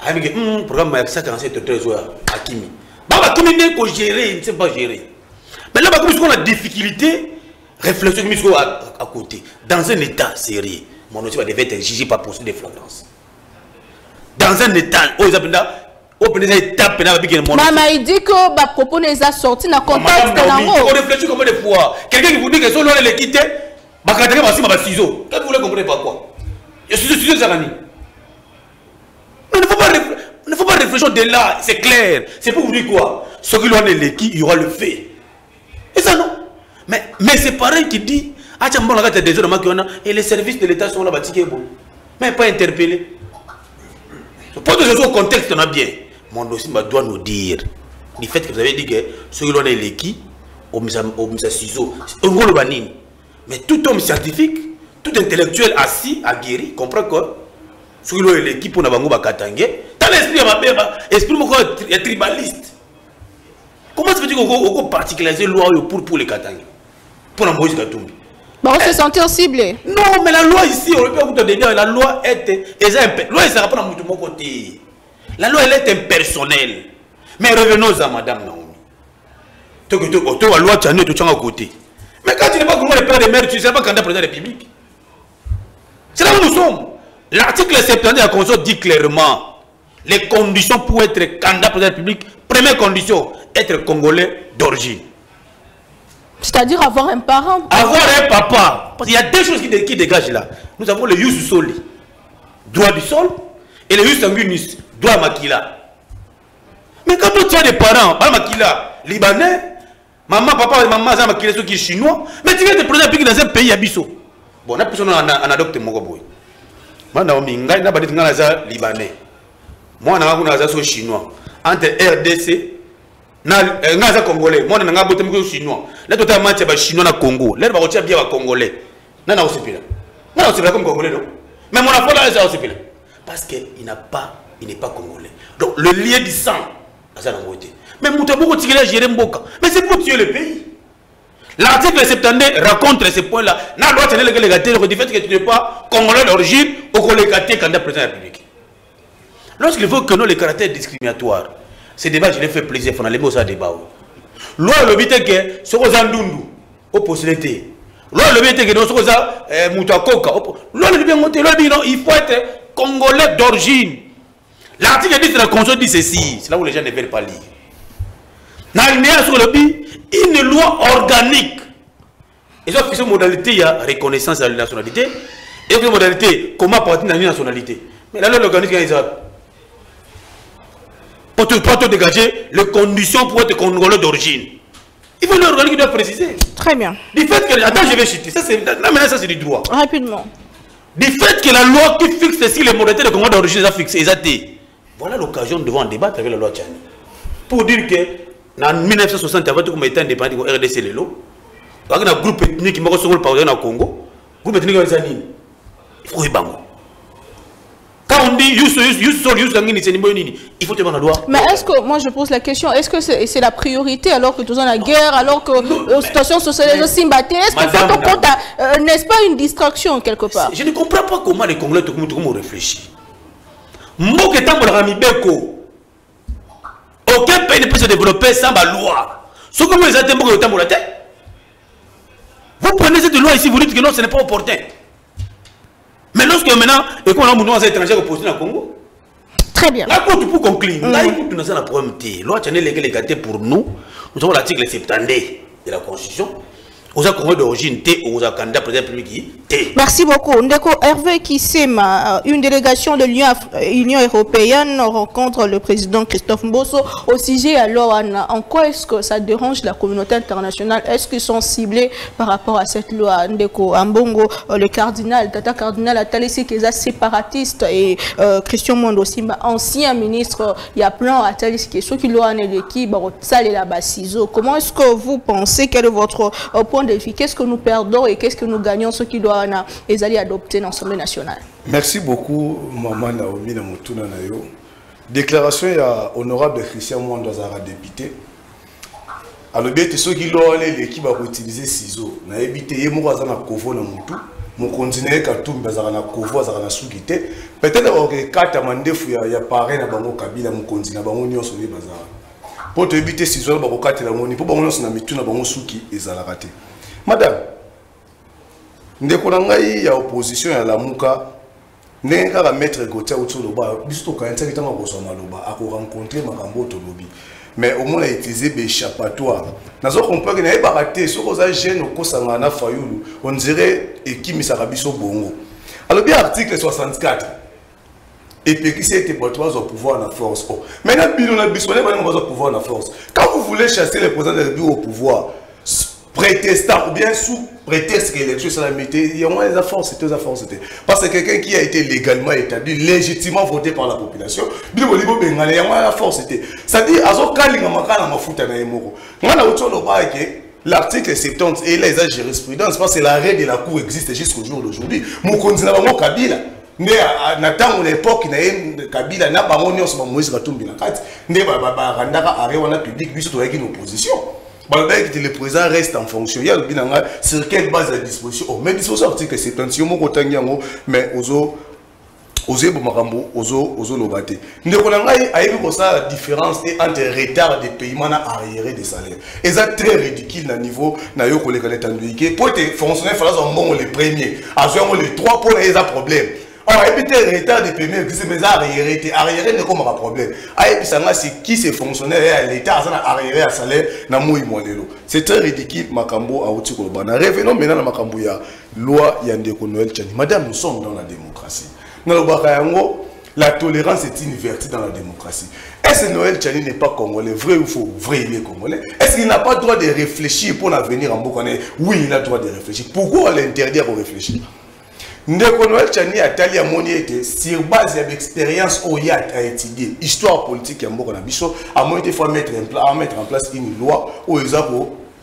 Avec un programme avec 147 trésors à Kimi. Bah, Kimi n'est pas gérer, il ne sait pas gérer. Mais là, comme on a difficulté, réflexion à, à côté. Dans un état sérieux, mon dossier devait être jugé par procédure de flagrance. Dans un état, oh, ils appellent Maman, il dit que bah, propos n'est pas sorti dans le contexte de la On réfléchit combien de fois? Quelqu'un qui vous dit que son nom est quitté, bakataka basima basizo quand vous voulez comprendre pas quoi? Ciseaux ezalaka nini mais ne faut pas ne faut pas réfléchir de là c'est clair. C'est pour vous dire quoi? Soki lwana eleki il y aura le fait et ça non? Mais mais c'est pareil qui dit atia mbona kati ya maki wana et les services de l'état sont là batiki ebo mais pas interpellé. Que ce soit au contexte on a bien. Mon dossier doit nous dire du fait que vous avez dit que soki lwana eleki omisa ciseaux ongoloba nini mais tout homme scientifique, tout intellectuel assis, aguerri, comprend qui est l'équipe pour Nabango Bakatangue, dans l'esprit l'esprit est tribaliste. Comment ça veut dire qu'on peut particulariser la loi pour, pour les Katangé Pour Namboïs Katumbi Bon, on se sentir ciblé. Non, mais la loi ici, on peut vous dire, la loi est. La loi, ça mon côté. La loi, elle est impersonnelle. Mais revenons à Madame Naomi. Tu as la loi, tu as côté. Mais quand tu n'es pas comment le père de mère, tu ne seras pas candidat président de la République. C'est là où nous sommes. L'article 70 de la Constitution dit clairement les conditions pour être candidat président de la République. Première condition, être congolais d'origine. C'est-à-dire avoir un parent. Avoir un papa. Parce qu'il y a deux choses qui, dégagent là. Nous avons le jus soli, droit du sol, et le jus sanguinis, droit makila mais quand tu as des parents bana makila libanais maman papa maman aza makila soki chinois. Mais tu viens te présenter dans un pays ya biso bon na biso na adopte moko boye mwana naomi ngai na badeti ngai naza libanais. Mwana nanga kuna aza so chinois. Entre rdc na eh, ngai aza congolais. Mwana na ngai abotami ko chinois le totala match ya bachinois na congo. Lere bakotia bia bacongolais na na kosepela nga na kosepela comme congolais non. Mais mon afo là eza kosepela parce que il n'a pas il n'est pas congolais. Donc le lien du sang aza nango te mais moto aboko tikela gérer mboka mais c'est pour tuer le pays L'article 72 raconte ce point-là. Na loi tenait le gâté du fait que tu n'es pas congolais d'origine au collègue candidat président de la République. Lorsqu'il faut que nous les caractères discriminatoires, ce débat, je l'ai fait plaisir, il faut aller au débat. Loi le but que ce qu'on a au possibilité. Loi le but que nous sommes à Moutakoka. Loi le but loi il faut être congolais d'origine. L'article 10 de la Constitution dit ceci, c'est là où les gens ne veulent pas lire. Dans sur le but, une loi organique. Et donc, cette modalité, il y a reconnaissance de la nationalité. Et une modalité, comment appartenir à une nationalité. Mais la loi organique, il y a pour te, pour te dégager les conditions pour être congolais d'origine. Il faut une organique qui doit préciser. Très bien. Du fait que. Attends, je vais chuter. Ça, c'est, maintenant, ça, c'est du droit. Rapidement. Du fait que la loi qui fixe si les modalités de Congo d'origine est fixée, voilà l'occasion de devoir en débattre avec la loi Tchani. Pour dire que, en 1960, avant comme état indépendant du RDC, le lot, il y a un groupe ethnique qui m'a reçu par exemple au Congo. Groupe ethnique qui Il faut y bango. On dit juste, juste, juste, juste, il faut te demander la loi. Mais est-ce que, moi je pose la question, est-ce que c'est c'est la priorité alors que tout en la guerre, alors que la situation sociale est aussi battue Est-ce qu'on compte, madame. à- euh, n'est-ce pas une distraction quelque part Je ne comprends pas comment les Congolais tout le monde- réfléchit. Mboka etambolaka mibeko. Aucun pays ne peut se développer sans la loi. Ce que vous les avez mboka etambola te. Vous prenez cette loi ici, vous dites que non, ce n'est pas opportun. Mais lorsque maintenant, et qu'on a un monde étranger dans le Congo, Très bien. Là, pour pour conclure, là, il faut un problème. La loi Tchané légal gâté pour nous. Nous avons l'article 70 de la Constitution. Aux Congolais d'origine T, aux candidats président public T. Merci beaucoup. Ndeko Hervé Kissema, euh, une délégation de l'Union euh, européenne rencontre le président Christophe Mbosso au sujet alors. En quoi est-ce que ça dérange la communauté internationale? Est-ce qu'ils sont ciblés par rapport à cette loi? Ndeko Ambongo, euh, le cardinal, Tata cardinal Atalisi Keza séparatiste et euh, Christian Mondo ancien ministre, il y a plein Atalisi qui qui? L'ont l'équipe, et la Basizo. Comment est-ce que vous pensez? Quel est votre euh, de Qu'est-ce que nous perdons et qu'est-ce que nous gagnons ceux qui doivent les aller adopter dans l'Assemblée nationale. Merci beaucoup mama naomi na motuna na yo déclaration ya honorable christian mwando azalaka député. Alobi ete soki lo wana eleki bakoutilize ciseau nayebi te ye moko aza na kovo na na ye katumbi azalaka na kovo azalaka na suki te. Peut-être bakokekata mandefu ya, na bango kabila mokonzi na na na madame ndeko na ngai ya opposition ya lamuka ndenge kaka maître gotia auti oloba biso tokanisaki ntango akozwa maloba akorencontre makambo oyo tolobi mais omona utilize baéchappatoire nazo comprendre nayebaka te soki oza jeune okosangana na fayulu on dirait ekimisaka biso bongo. Alobi article 64 epekisi ete bato bazwa pouvoir na force. Oh. maintenant bino na biso bane banango bazwa pouvoir na force. Quand vous voulez chasser le président de la république au pouvoir prétestant ou bien sous prétexte que l'élection te yango eza force te eza force te parce que quelqu'un qui a été légalement établi légitimement voté par la population boli bobengana yango eza force te c'est-à-dire ye moko nga na uti olobaa ke L'article 70 et là, ils jurisprudence parce que l'arrêt de la Cour existe jusqu'au jour d'aujourd'hui. Na bango Kabila. nde a- na ntango na kabila na bango nyonso bamoïse katumbi na kati. Nde na opposition le président reste en fonction. Ye alobi na ngai sur quelle base ya disposition? Oh, mais disposition article 70 yo moko otangi yango mais ozo ozoyeba makambo ozo- ozoloba te ndeko na ngai ayebi kosala différence entre retard de paiement na arriéré de salaire eza très ridicule na niveau na yo koleka na etandoike po ete fonctionnaire le premier azwa yango le 3 mpo na ye eza problème or ayebi te retard de existe mais eza arriéré te arriéré nde ekomaka problème. Ayebisa nga si qui se fonctionnaire ya l'état aza na arriéré ya salaire na moi mwa lelo c'est très ridicule makambo auti koloba na revenons maintenant na makambo ya loi ya ndeko noel chani madame nous sommes dans la démocratie. Nalobaka yango la tolérance est une dans la démocratie. Est-ce que Noël Tchani n'est pas congolais? Vrai ou faux? Vrai, il est congolais. Est-ce qu'il n'a pas le droit de réfléchir pour l'avenir en Bokane Oui, il a le droit de réfléchir. Pourquoi l'interdire de réfléchir? Ndeko noel chani atali amoni sur base ya baexpérience oyo aétudie histoire politique ya mboka na biso amoni mettre en place une loi oyo eza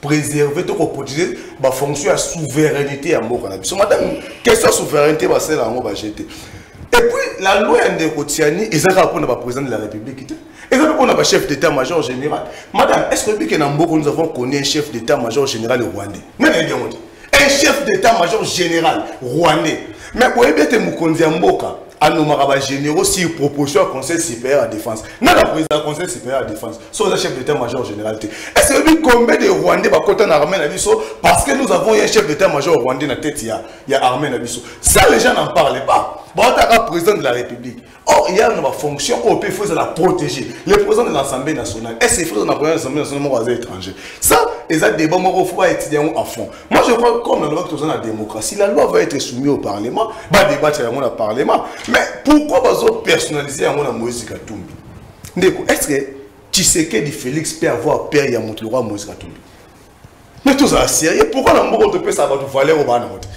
préserver to koprotéger bafonction ya souveraineté ya mboka na biso. Madame question ya souveraineté basala yango et puis la loi ya ndeko tiani eza kaka mpona de la république te? Eza mpe mpona bachef d'état major général? Madame est ce que nous avons connu un chef d'état major général rwandais? Un chef d'état major général rwandais mais boyebi ete mokonzi ya mboka. Anomaka bagénéraux sur proposition ya conseil supérieur à défense. Nana président conseil supérieur à défense. So oza chef d'état major général te que oyebi combien de rwandais bakota na armée na biso parce que nous avons un chef d'état major rwandais na tête ya, ya armée na biso ça les gens n'en parlent pas. Baotaka président de la république or il y a une fonction au pays la protéger. Le président de l'assemblée nationale est ce qu'il faut dans la première assemblée nationale moko aza étranger ça eza débat moko faut étudier à fond. Moi je crois comme la que toza na démocratie la loi va être soumise au parlement badébattre yango na parlement. Mais pourquoi bazopersonnaliser yango na moïse katumbi? Ndeko est ce que tshisekedi félix peut avoir moto lokwa moïse katumbi? Mais tozala sérieux pourquoi na mboka topesa bato valeur oyo baa nango te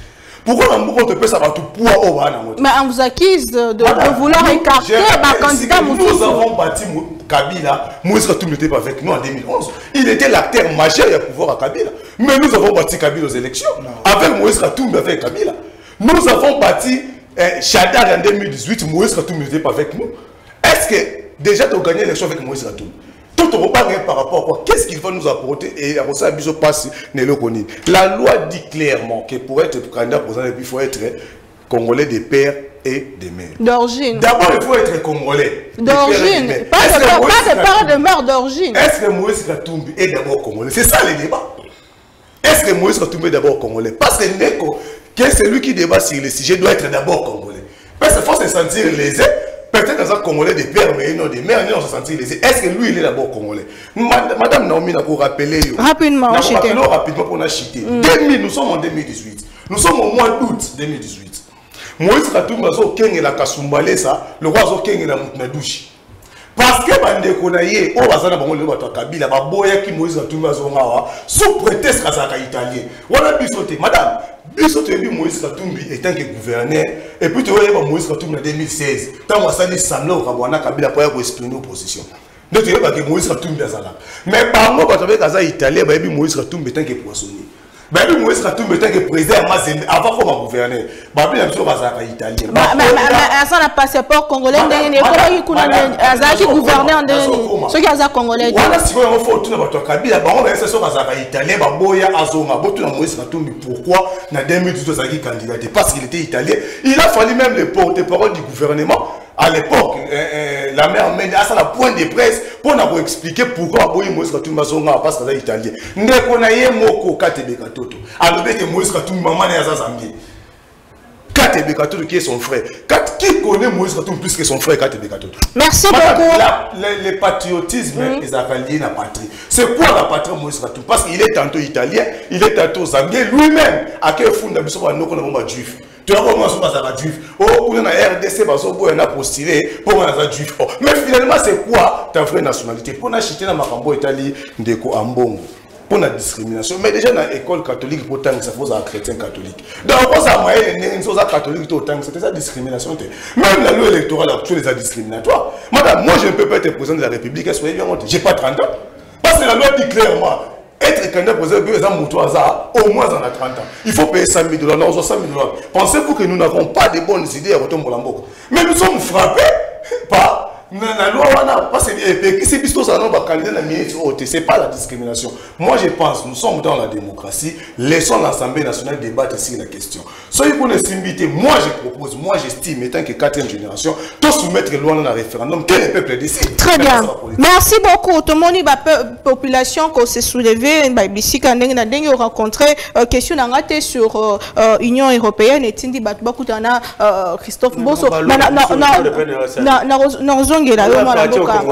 pourquoi na mboka topesa bato poids oyo baa nango te Mais on vous accuse de, de, vouloir écarter ma candidat Nous avons bâti Kabila, Moïse Katumbi n'était pas avec nous en 2011. Il était l'acteur majeur du pouvoir à Kabila. Mais nous avons bâti Kabila aux élections. Avec Moïse Katumbi, avec Kabila. Nous avons bâti eh, Chadar en 2018. Moïse Katumbi n'était pas avec nous. Est-ce que déjà tu as gagné l'élection avec Moïse Katumbi tout on pas par rapport à quoi? Qu'est-ce qu'il va nous apporter? Et à ça, il passe La loi dit clairement que pour être candidat président, il faut être congolais des pères et des mères. D'origine. D'abord, il faut être congolais. D'origine. Pas, de, pas de père de mère d'origine. Est-ce que Moïse Katumbi est d'abord congolais? C'est ça le débat. Est-ce que Moïse Katumbi est d'abord congolais? Parce que Neko, qui est celui qui débat sur le sujet, doit être d'abord congolais. Parce qu'il faut se sentir lésé. Peut-être dans un Congolais des pères, mais non des mères, non se sentir lésé. Est-ce que lui, il est d'abord congolais? Madame Naomi, n'a pas rappelé. Rapidement, on chité. Rapidement, on a chité. 2000, nous sommes en 2018. Nous sommes au mois d'août 2018. moïse katumbi azokengela kasumbalesa lokwa azokengela moto na dushe parce que bandeko na ye oyo baza na bango lelo bato kabila baboyaki moïse katumbi azonga awa sous prétexte azalaka italien wana biso te madame biso toyebi moïse katumbi etant que gouverneur epuis toyoyeba moïse katumbi na 2016 ntango asali samle okambo wana kabila mpo ya koexprime opposition nde toyebaki moïse katumbi azalaka mais bango bato babeka aza italien bayebi moïse katumbi etant que poissonnier bayebi moïse katumbi etanke président ya mazembe avant koma gouverneur babi na biso bazalaka italien aza na passeport congolais ndenge nini ekomaki kuna azalaki gouverneur ndenge nini soki aza congolais. Wana sikoyo yango fo otuna bato ya kabila bango bayesa soki azalaka italien baboya azonga botuna moïse katumbi pourquoi? Na 2018 azalaki candidat te parce qu'il était italien. Il a fallu même le porte-parole du gouvernement à l'époque euh, euh, la mère mende asala point de presse mpona koexplike pourquoi aboyi moïse katumbi bazonga parce aza italien. Ndeko na ye moko katebeka toto. Alobi ete moïse katumbi mama na ye aza zambie. Katebeka toto qui est son frère. Kat, qui connaît moïse katumbi plus que son frère katebeka toto? Merci beaucoup. la, le, le patriotisme mm. ezalaka lié na patrie c'est quoi la patrie moïse katumbi parce qu'il est tantôt italien il est tantôt zambien lui-même akefunda biso banoko na bango bajuif toyakomona soki azalaka juif. O kuna na rdc bazoboya na postule mpo wana aza juif o mais finalement c'est quoi? Ta vraie nationalité. Mpo na chite na makambo etali ndeko ambongo. Mpo na discrimination. Mais déjà na école catholique mpo otangisa fo ozala chrétien catholique. Donc ozala mayele ndenge nisi oza catholique to otangisa te eza discrimination te même la loi électorale actuelle eza discriminatoire madame moi je ne peux pas être président de la république est ce que yango te j'ai pas 30 ans. Parce que la loi dit clairement être candidat président moto hasard au moins en a 30 ans. Il faut payer 100 000 dollars. Non 60 000 dollars. Pensez-vous que nous n'avons pas de bonnes idées à retomber mais nous sommes frappés par na loi wana. Parce que epekisi biso tozala no bakandidat na miniti oyo te c'est pas la discrimination. Moi je pense nous sommes dans la démocratie. Laissons l'assemblée nationale débattre sur la question soki mpona esimbi te moi je propose moi j'estime étant que quatrième génération to soumettre loi na référendum que le peuple décide très bien. merci beaucoup. Tomoni bapopulation kose souleve bisika ndenge na ndenge orencontre question na nga te sur union européenne etindi bato bakutana na christophe mboso ozongela yo mwana mboka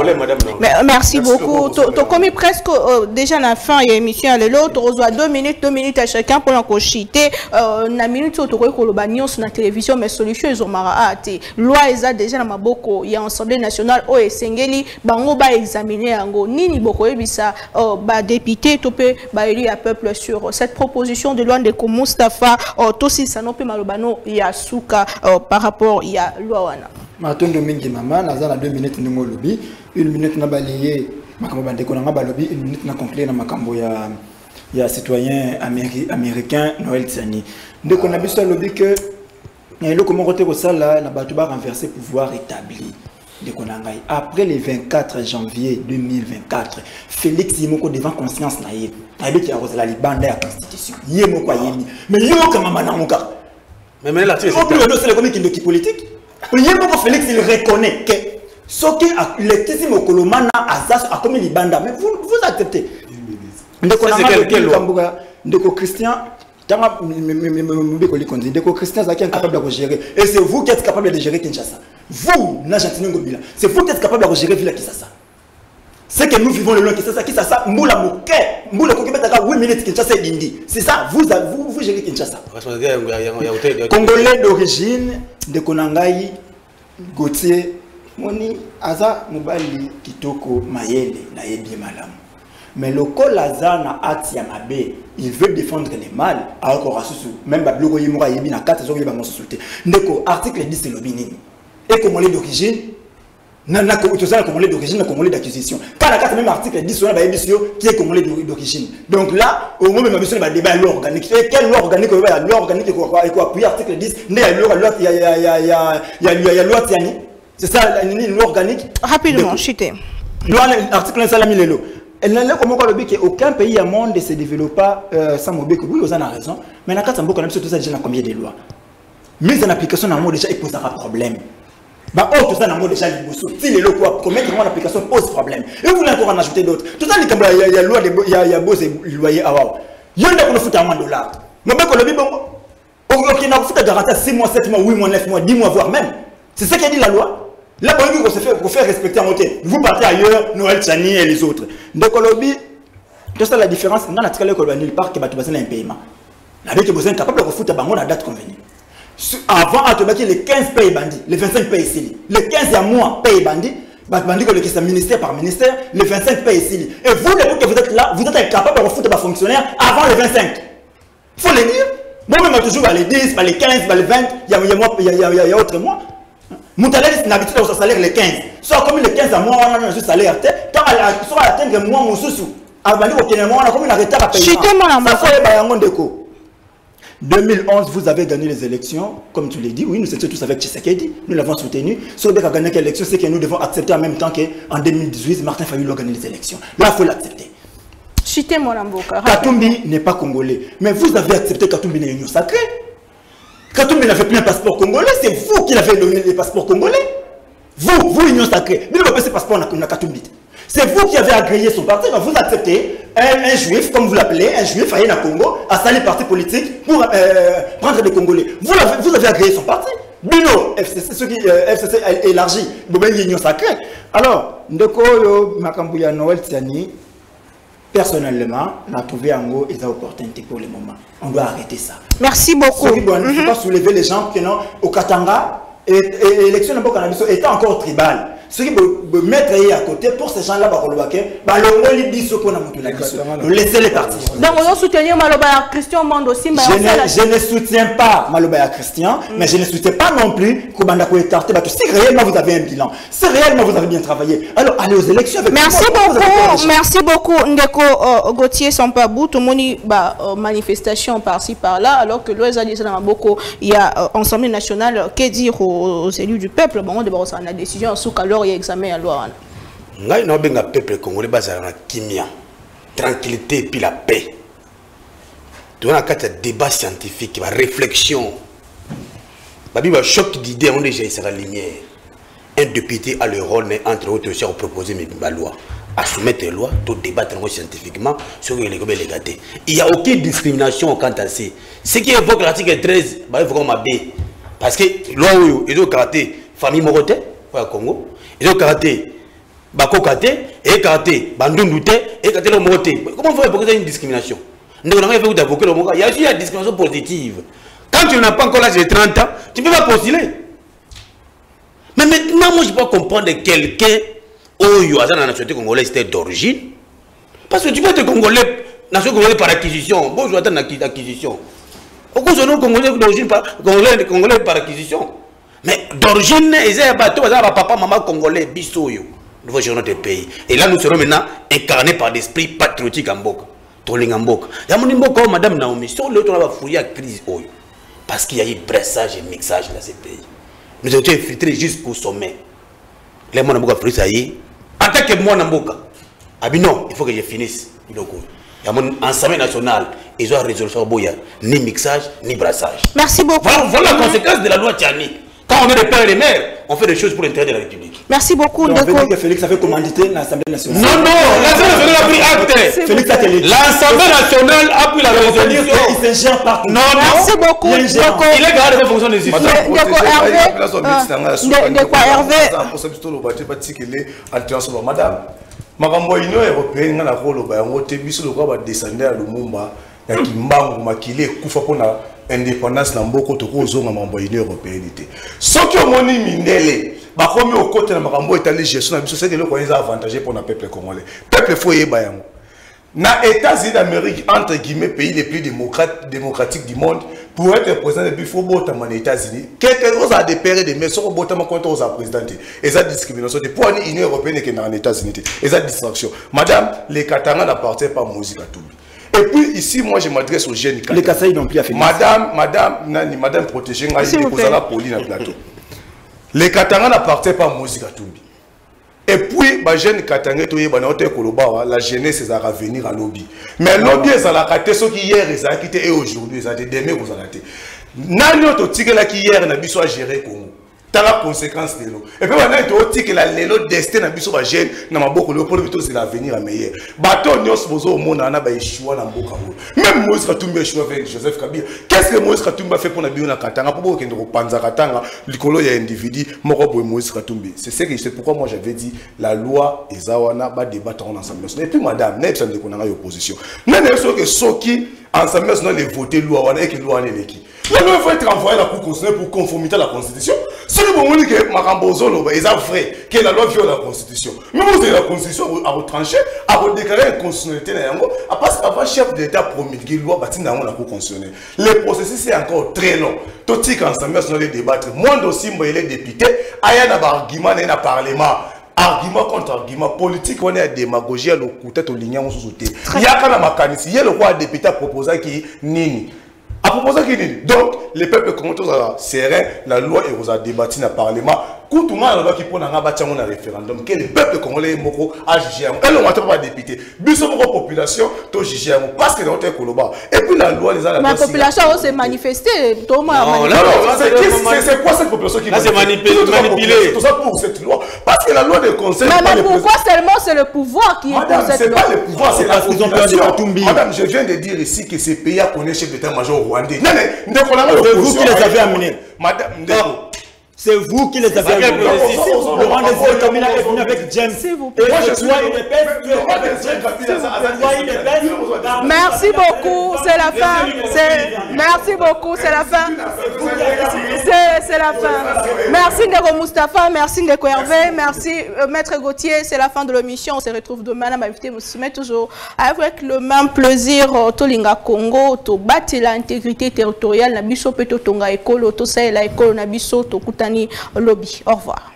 merci beaucoup. tokomi presque déjà na fin ya émission ya lelo tokozwa 2 minutes 2 minutes à chacun mpona kochite na minute oyo tokoki koloba nyonso na télévision mais solution ezomaka a te loi eza déjà na maboko ya assemblée nationale oyo esengeli bango uh, mpe baélu ya peuple sur cette proposition de loi ndeko mustapha uh, tosisano mpe maloba no ya suka uh, par rapport ya loi wana. Matondo mingi mama naza na 2 minutes minute na makambo na citoyen améri, américain noël tiani ndeko na biso alobi ke eloko moko te kosala na bato barenverse pouvoir établi. Ndeko na ngai après le 24 janvier 2024 félix ye moko devant conscience na ye ayebiki akozala libanda ya constitution. Ye moko ayebi mais yoka mama nango kaka Mais maintenant, là, tu es osala ekomi kindoki politique. Ye moko félix il reconnaît que soki letisi mokolo mana aza akomi libanda mais vous, vous acceptez. Ndeko na ngambuka ndeko christian tanga mobeko likonzi ndeko christian azalaki incapable ya kogérer et c'est vous qui êtes capable de gérer kinshasa. Vous na gentini ngobila c'est vous qui êtes capable ya kogérer ville ya kisasa c'est que nous vivons le long de Kinshasa. Kinshasa mbula moke mbula koki betaka 8 minutes Kinshasa edindi c'est ça vous vous vous gérez Kinshasa. Congolais d'origine ndeko na ngai gautier moni aza mobali kitoko mayele nayebi ye malamu mais lokola aza na ati ya mabe il veut défendre les mal akokoka susu même babiloko ye moko ayebi na kati azokoyeba mosusu te ndeko article 10 elobi nini ekomole d'origine na na toza na congolais d'origine na congolais d'acquisition kaka na kati même article 10 wana bayebi biso yo qui est congolais d'o- d'origine donc là au moins même biso na badébat ya loi organique et quelle loi organique oyo ya loi organique ekoappuyer article 10 nde ya loi tiani c'est ça nini loi organique rapidement chite loi article esalami lelo eloko moko alobi ke aucun pays ya monde ne se développa euh, sans mobeko? Oui oza na raison. Mais na kati ya mboka na biso toza déjà na combien de lois. Mise en application nango déjà eposaka problème. Baoyo toza nango déjà liboso ti lelo kwa komettre yango en application pose problème? Vous voulez encore en ajouter d'autres? Toza likambo ya- loi ya bose loyer awa yo nde konofuta yango dollar mobeko olobi bongo okenda kofuta garantie à 6 mois 7 mois 8 mois 9 mois 10 mois voire même. C'est ça qui dit la loi là ko se ko faire respecter en côté vous partez ailleurs Noël Chani et les autres. Ndeko lobi tosala la différence nga natikala ekoloba nulle part ke bato bazala impayement nabeki boza incapable ya kofuta bango na date convenue avant atobaki le 15 paye bandi le 25 paye esili le 15 ya mois paye bandi bato bandi kolekisa ministère par ministère le 25 paye esili et vous depuis que vous êtes là vous êtes incapable ya kofuta bafonctionnaire avant le 25 faut le dire. Bon même toujours les 10 bah, les 15 bah, les 20 il y a, y a, y a, y a autre mois mutaleli na habitude ya salaire le 15 so akomi le 15 ya mois wana nazwi salaire te ntango so atendre mois mosusu abandi kokende mois wana akomi na retard ya paiement. Chute mwana Ça, moko. faut yeba yango ndeko 2011, vous avez gagné les élections, comme tu l'as dit. Oui, nous étions tous avec Tshisekedi. Nous l'avons soutenu. Si on a gagné les élections, c'est que nous devons accepter en même temps qu'en 2018, Martin Fayulu a gagné les élections. Là, il faut l'accepter. mboka Katumbi n'est pas congolais. Mais vous avez accepté Katumbi dans l'Union sacrée. Katumbi n'avait plus un passeport congolais. C'est vous qui l'avez donné le passeport congolais. Vous, vous, Union sacrée. Mais pas ce passeport na Katumbi. C'est vous qui avez agréé son parti. Vous acceptez un, juif, comme vous l'appelez, un juif aillé na Congo, à salir parti politique pour euh, prendre des Congolais. Vous avez, vous avez agréé son parti. Bino, FCC, ceux qui, euh, FCC élargi, Union sacrée. Alors, Ndeko yo Makambuya Noël Tiani, personnellement, on a trouvé en gros des opportunités pour le moment. On doit arrêter ça. merci beaucoup Il ne faut pas soulever les gens qui non, au Katanga, et, et, et l'élection était encore tribale. Ce qui veut mettre à côté pour ces gens-là, bah, bah, le rôle dit ce qu'on a monté la question. Nous laisser les partir. donc ozosoutenir maloba christian simba Je ne, je ne soutiens pas Malobaya Christian, mais je ne soutiens pas non plus Kobanda Koetarté Bato. Si réellement vous avez un bilan, si réellement vous avez bien travaillé, alors allez aux élections avec merci beaucoup merci beaucoup ndeko uh, gautier sampabou tomoni ba uh, manifestation par-ci par-là alors que loi ezali eza na maboko ya uh, assemblée nationale que dire aux, aux élus du peuple? Nde bakosala na décision ya suka lors ya examen ya loi wana ngai naobenga peuple congolais bazala na kimia tranquillité puis la paix. Toza na kati ya débat scientifique baréflexion babi bachoc d'idée yango déjà esala lumière. Un député a le rôle mais entre autres aussi akoproposer baloi asoumettre loi to débattre yango scientifiquement soki eleko beleka te il y a aucune discrimination quant à ce ce qui évoque l'article 13 baévoka mabe parce que loi oyo ezokaka te famille oyo ya congo ezokaka te bakoka te eyekaka te bandundu te eyekaka te eloko moko te comment faut évoquer une discrimination? Ndeko na ngai efe kuta évoquer eloko moko ya juste ya discrimination positive Quand tu n'as pas encore l'âge de 30 ans, tu ne peux pas postuler. Mais maintenant, moi, je peux pas comprendre quelqu'un, oh, yo, dans la nationalité congolaise, c'était d'origine. Parce que tu peux être congolais, nation congolaise par acquisition. Bon, je vais attendre acquisition. Nom congolais d'origine congolais par acquisition? Mais d'origine, ils ont bateau, ils ont papa, maman congolais, biso, yo. Nous voyons notre pays. Et là, nous serons maintenant incarnés par l'esprit patriotique en Boka. Tolinga Mboka. Il y a mon Mboka, oh, madame Naomi, sur le on va fouiller la crise, oh. Parce qu'il y a eu pressage et mixage dans ces pays. Nous avons été infiltrés jusqu'au sommet. Les qui ça y est. En tant que moi, ah non, il faut que je finisse. Il y a mon ensemble national, ils ont résolution boya, ni mixage, ni brassage. Merci beaucoup. Voilà, voilà la conséquence de la loi Tchani. Quand on est des pères et des mères, on fait des choses pour l'intérêt de la République. Merci beaucoup, Donc, Ndeko. que Félix a fait commanditer l'Assemblée nationale. Non, non, l'Assemblée nationale a pris acte. Félix a télé. L'Assemblée nationale a pris la résolution. se gère partout. Non, non. Merci beaucoup, Il. Ndeko. Est garé de fonction des. Madame- Ndeko Hervé, Ndeko Hervé? Madame makambo union européenne nga nakoloba yango te biso lokola badescende ya lumumba ya kimbangu makili ekufa mpona indépendance na mboka tokozonga makambo ya union européenne te. Soki omoni mindele bakomi okotela makambo etali gestion na biso seke eloko eza avantage mpona peuple congolais. Peuple fo oyeba yango. Na états-unis d'amérique entre guillemets pays les plus démocrate, démocratiques du monde pour être président depuis faut botama na états-unis. Quelque ozala de père de mère soko botama contre ozala président te. Eza discrimination te. Mpo ani union européenne ekendaka na états-unis te eza distraction. Madame les katanga n'appartient pas moïse katumbi et puis ici moi je m'adresse aux jeunes Les Katanga. Kasaï n'ont plus à Félix. madame madame nani madame protégé ngai S'il vous poli na plateau. Les katanga n'appartient pas moïse katumbi. Et puis katanga ote koloba awa la jeunesse ezalaka venir à lobby mais lobby ezalaka te soki hier ezalaki te e aujourd'hui eza te demain kozala te. Nani oyo totikelaki hier na biso agere congo? Tala conséquence lelo epuis banani tootikela lelo destin na biso bajeune na maboko lelo mpona tozela avenir ya meilleur. Bato nyonso bozomona wana baeshua na mboka oyo. Même moïse katumbi eshua avec joseph kabila. Qu'est ce que moïse katumbi afe mpona bino na katanga? Mpo bokende kopanza katanga? Likolo ya individu moko boye moïse katumbi. C'est ce que c'est pourquoi moi j'avais dit la loi eza wana badébattre yango na ensemble national et puis madame nayebisa ndeko na ngai opposition. Nani yebi soki soki ensemble national evote loi wana eke loi wana eleki la loi faut être envoyée à la cour constitutionnelle pour conformité à la constitution soki bomoni ke makambo ozoloba eza vrai que la loi viole la constitution. Même ozali la constitution akotranché akodéclare inconstitutionnalité na yango parce qu'avant chef d'état promulgué loi batinda yango na le processus est encore très long. Totika ensemble national débattre. Moindre osimbo ele député aya na baargument na ye na parlement. Argument contre argument politique wana ya démagogie ya lokuta tolingi yango mosusu te yaka na makanisi ye lokwa député apropozaki nini apropozaki nini donc le peuple congo tozala serein la loi ekozala débati na parlement kutu ngai nalobaki mpo na ngai batia yango na référendum ke le peuple congolais moko ajuge yango elongo ata mpa badéputé biso moko population tojuge yango parce que nango te koloba et puis la loi eza Ma population a aussi manifesté. Thomas a Non, manifesté. là, Non, là, c'est quoi cette population qui Là, c'est manipule manipulé, Toute la manipulé. population, Tout ça pour cette loi. Parce que la loi des conseils. Mais, mais pourquoi seulement c'est le pouvoir qui est Madame, pour cette c'est loi? pas le pouvoir, c'est la de population. Madame, je viens de dire ici que ces pays a connu chef d'état-major rwandais. Non, non, Ndeko Nanga, C'est vous l'opposition qui les avez amenés. Madame, Ndeko. C'est vous qui les avez processus Le Rwandais Kabila est venu avec James. Et. Moi, je suis bête. Merci beaucoup, c'est la fin. Merci beaucoup, c'est la fin. C'est la fin. Merci Ndeko Mustafa, merci Ndeko Hervé, merci euh, Maître Gauthier. C'est la fin de l'émission. On se retrouve demain à ma invité Moussoumet, toujours avec le même plaisir. euh, Tolinga Congo, to battre l'intégrité territoriale, na biso pe to tonga ekolo, to saela ekolo na biso to lobby. Au revoir.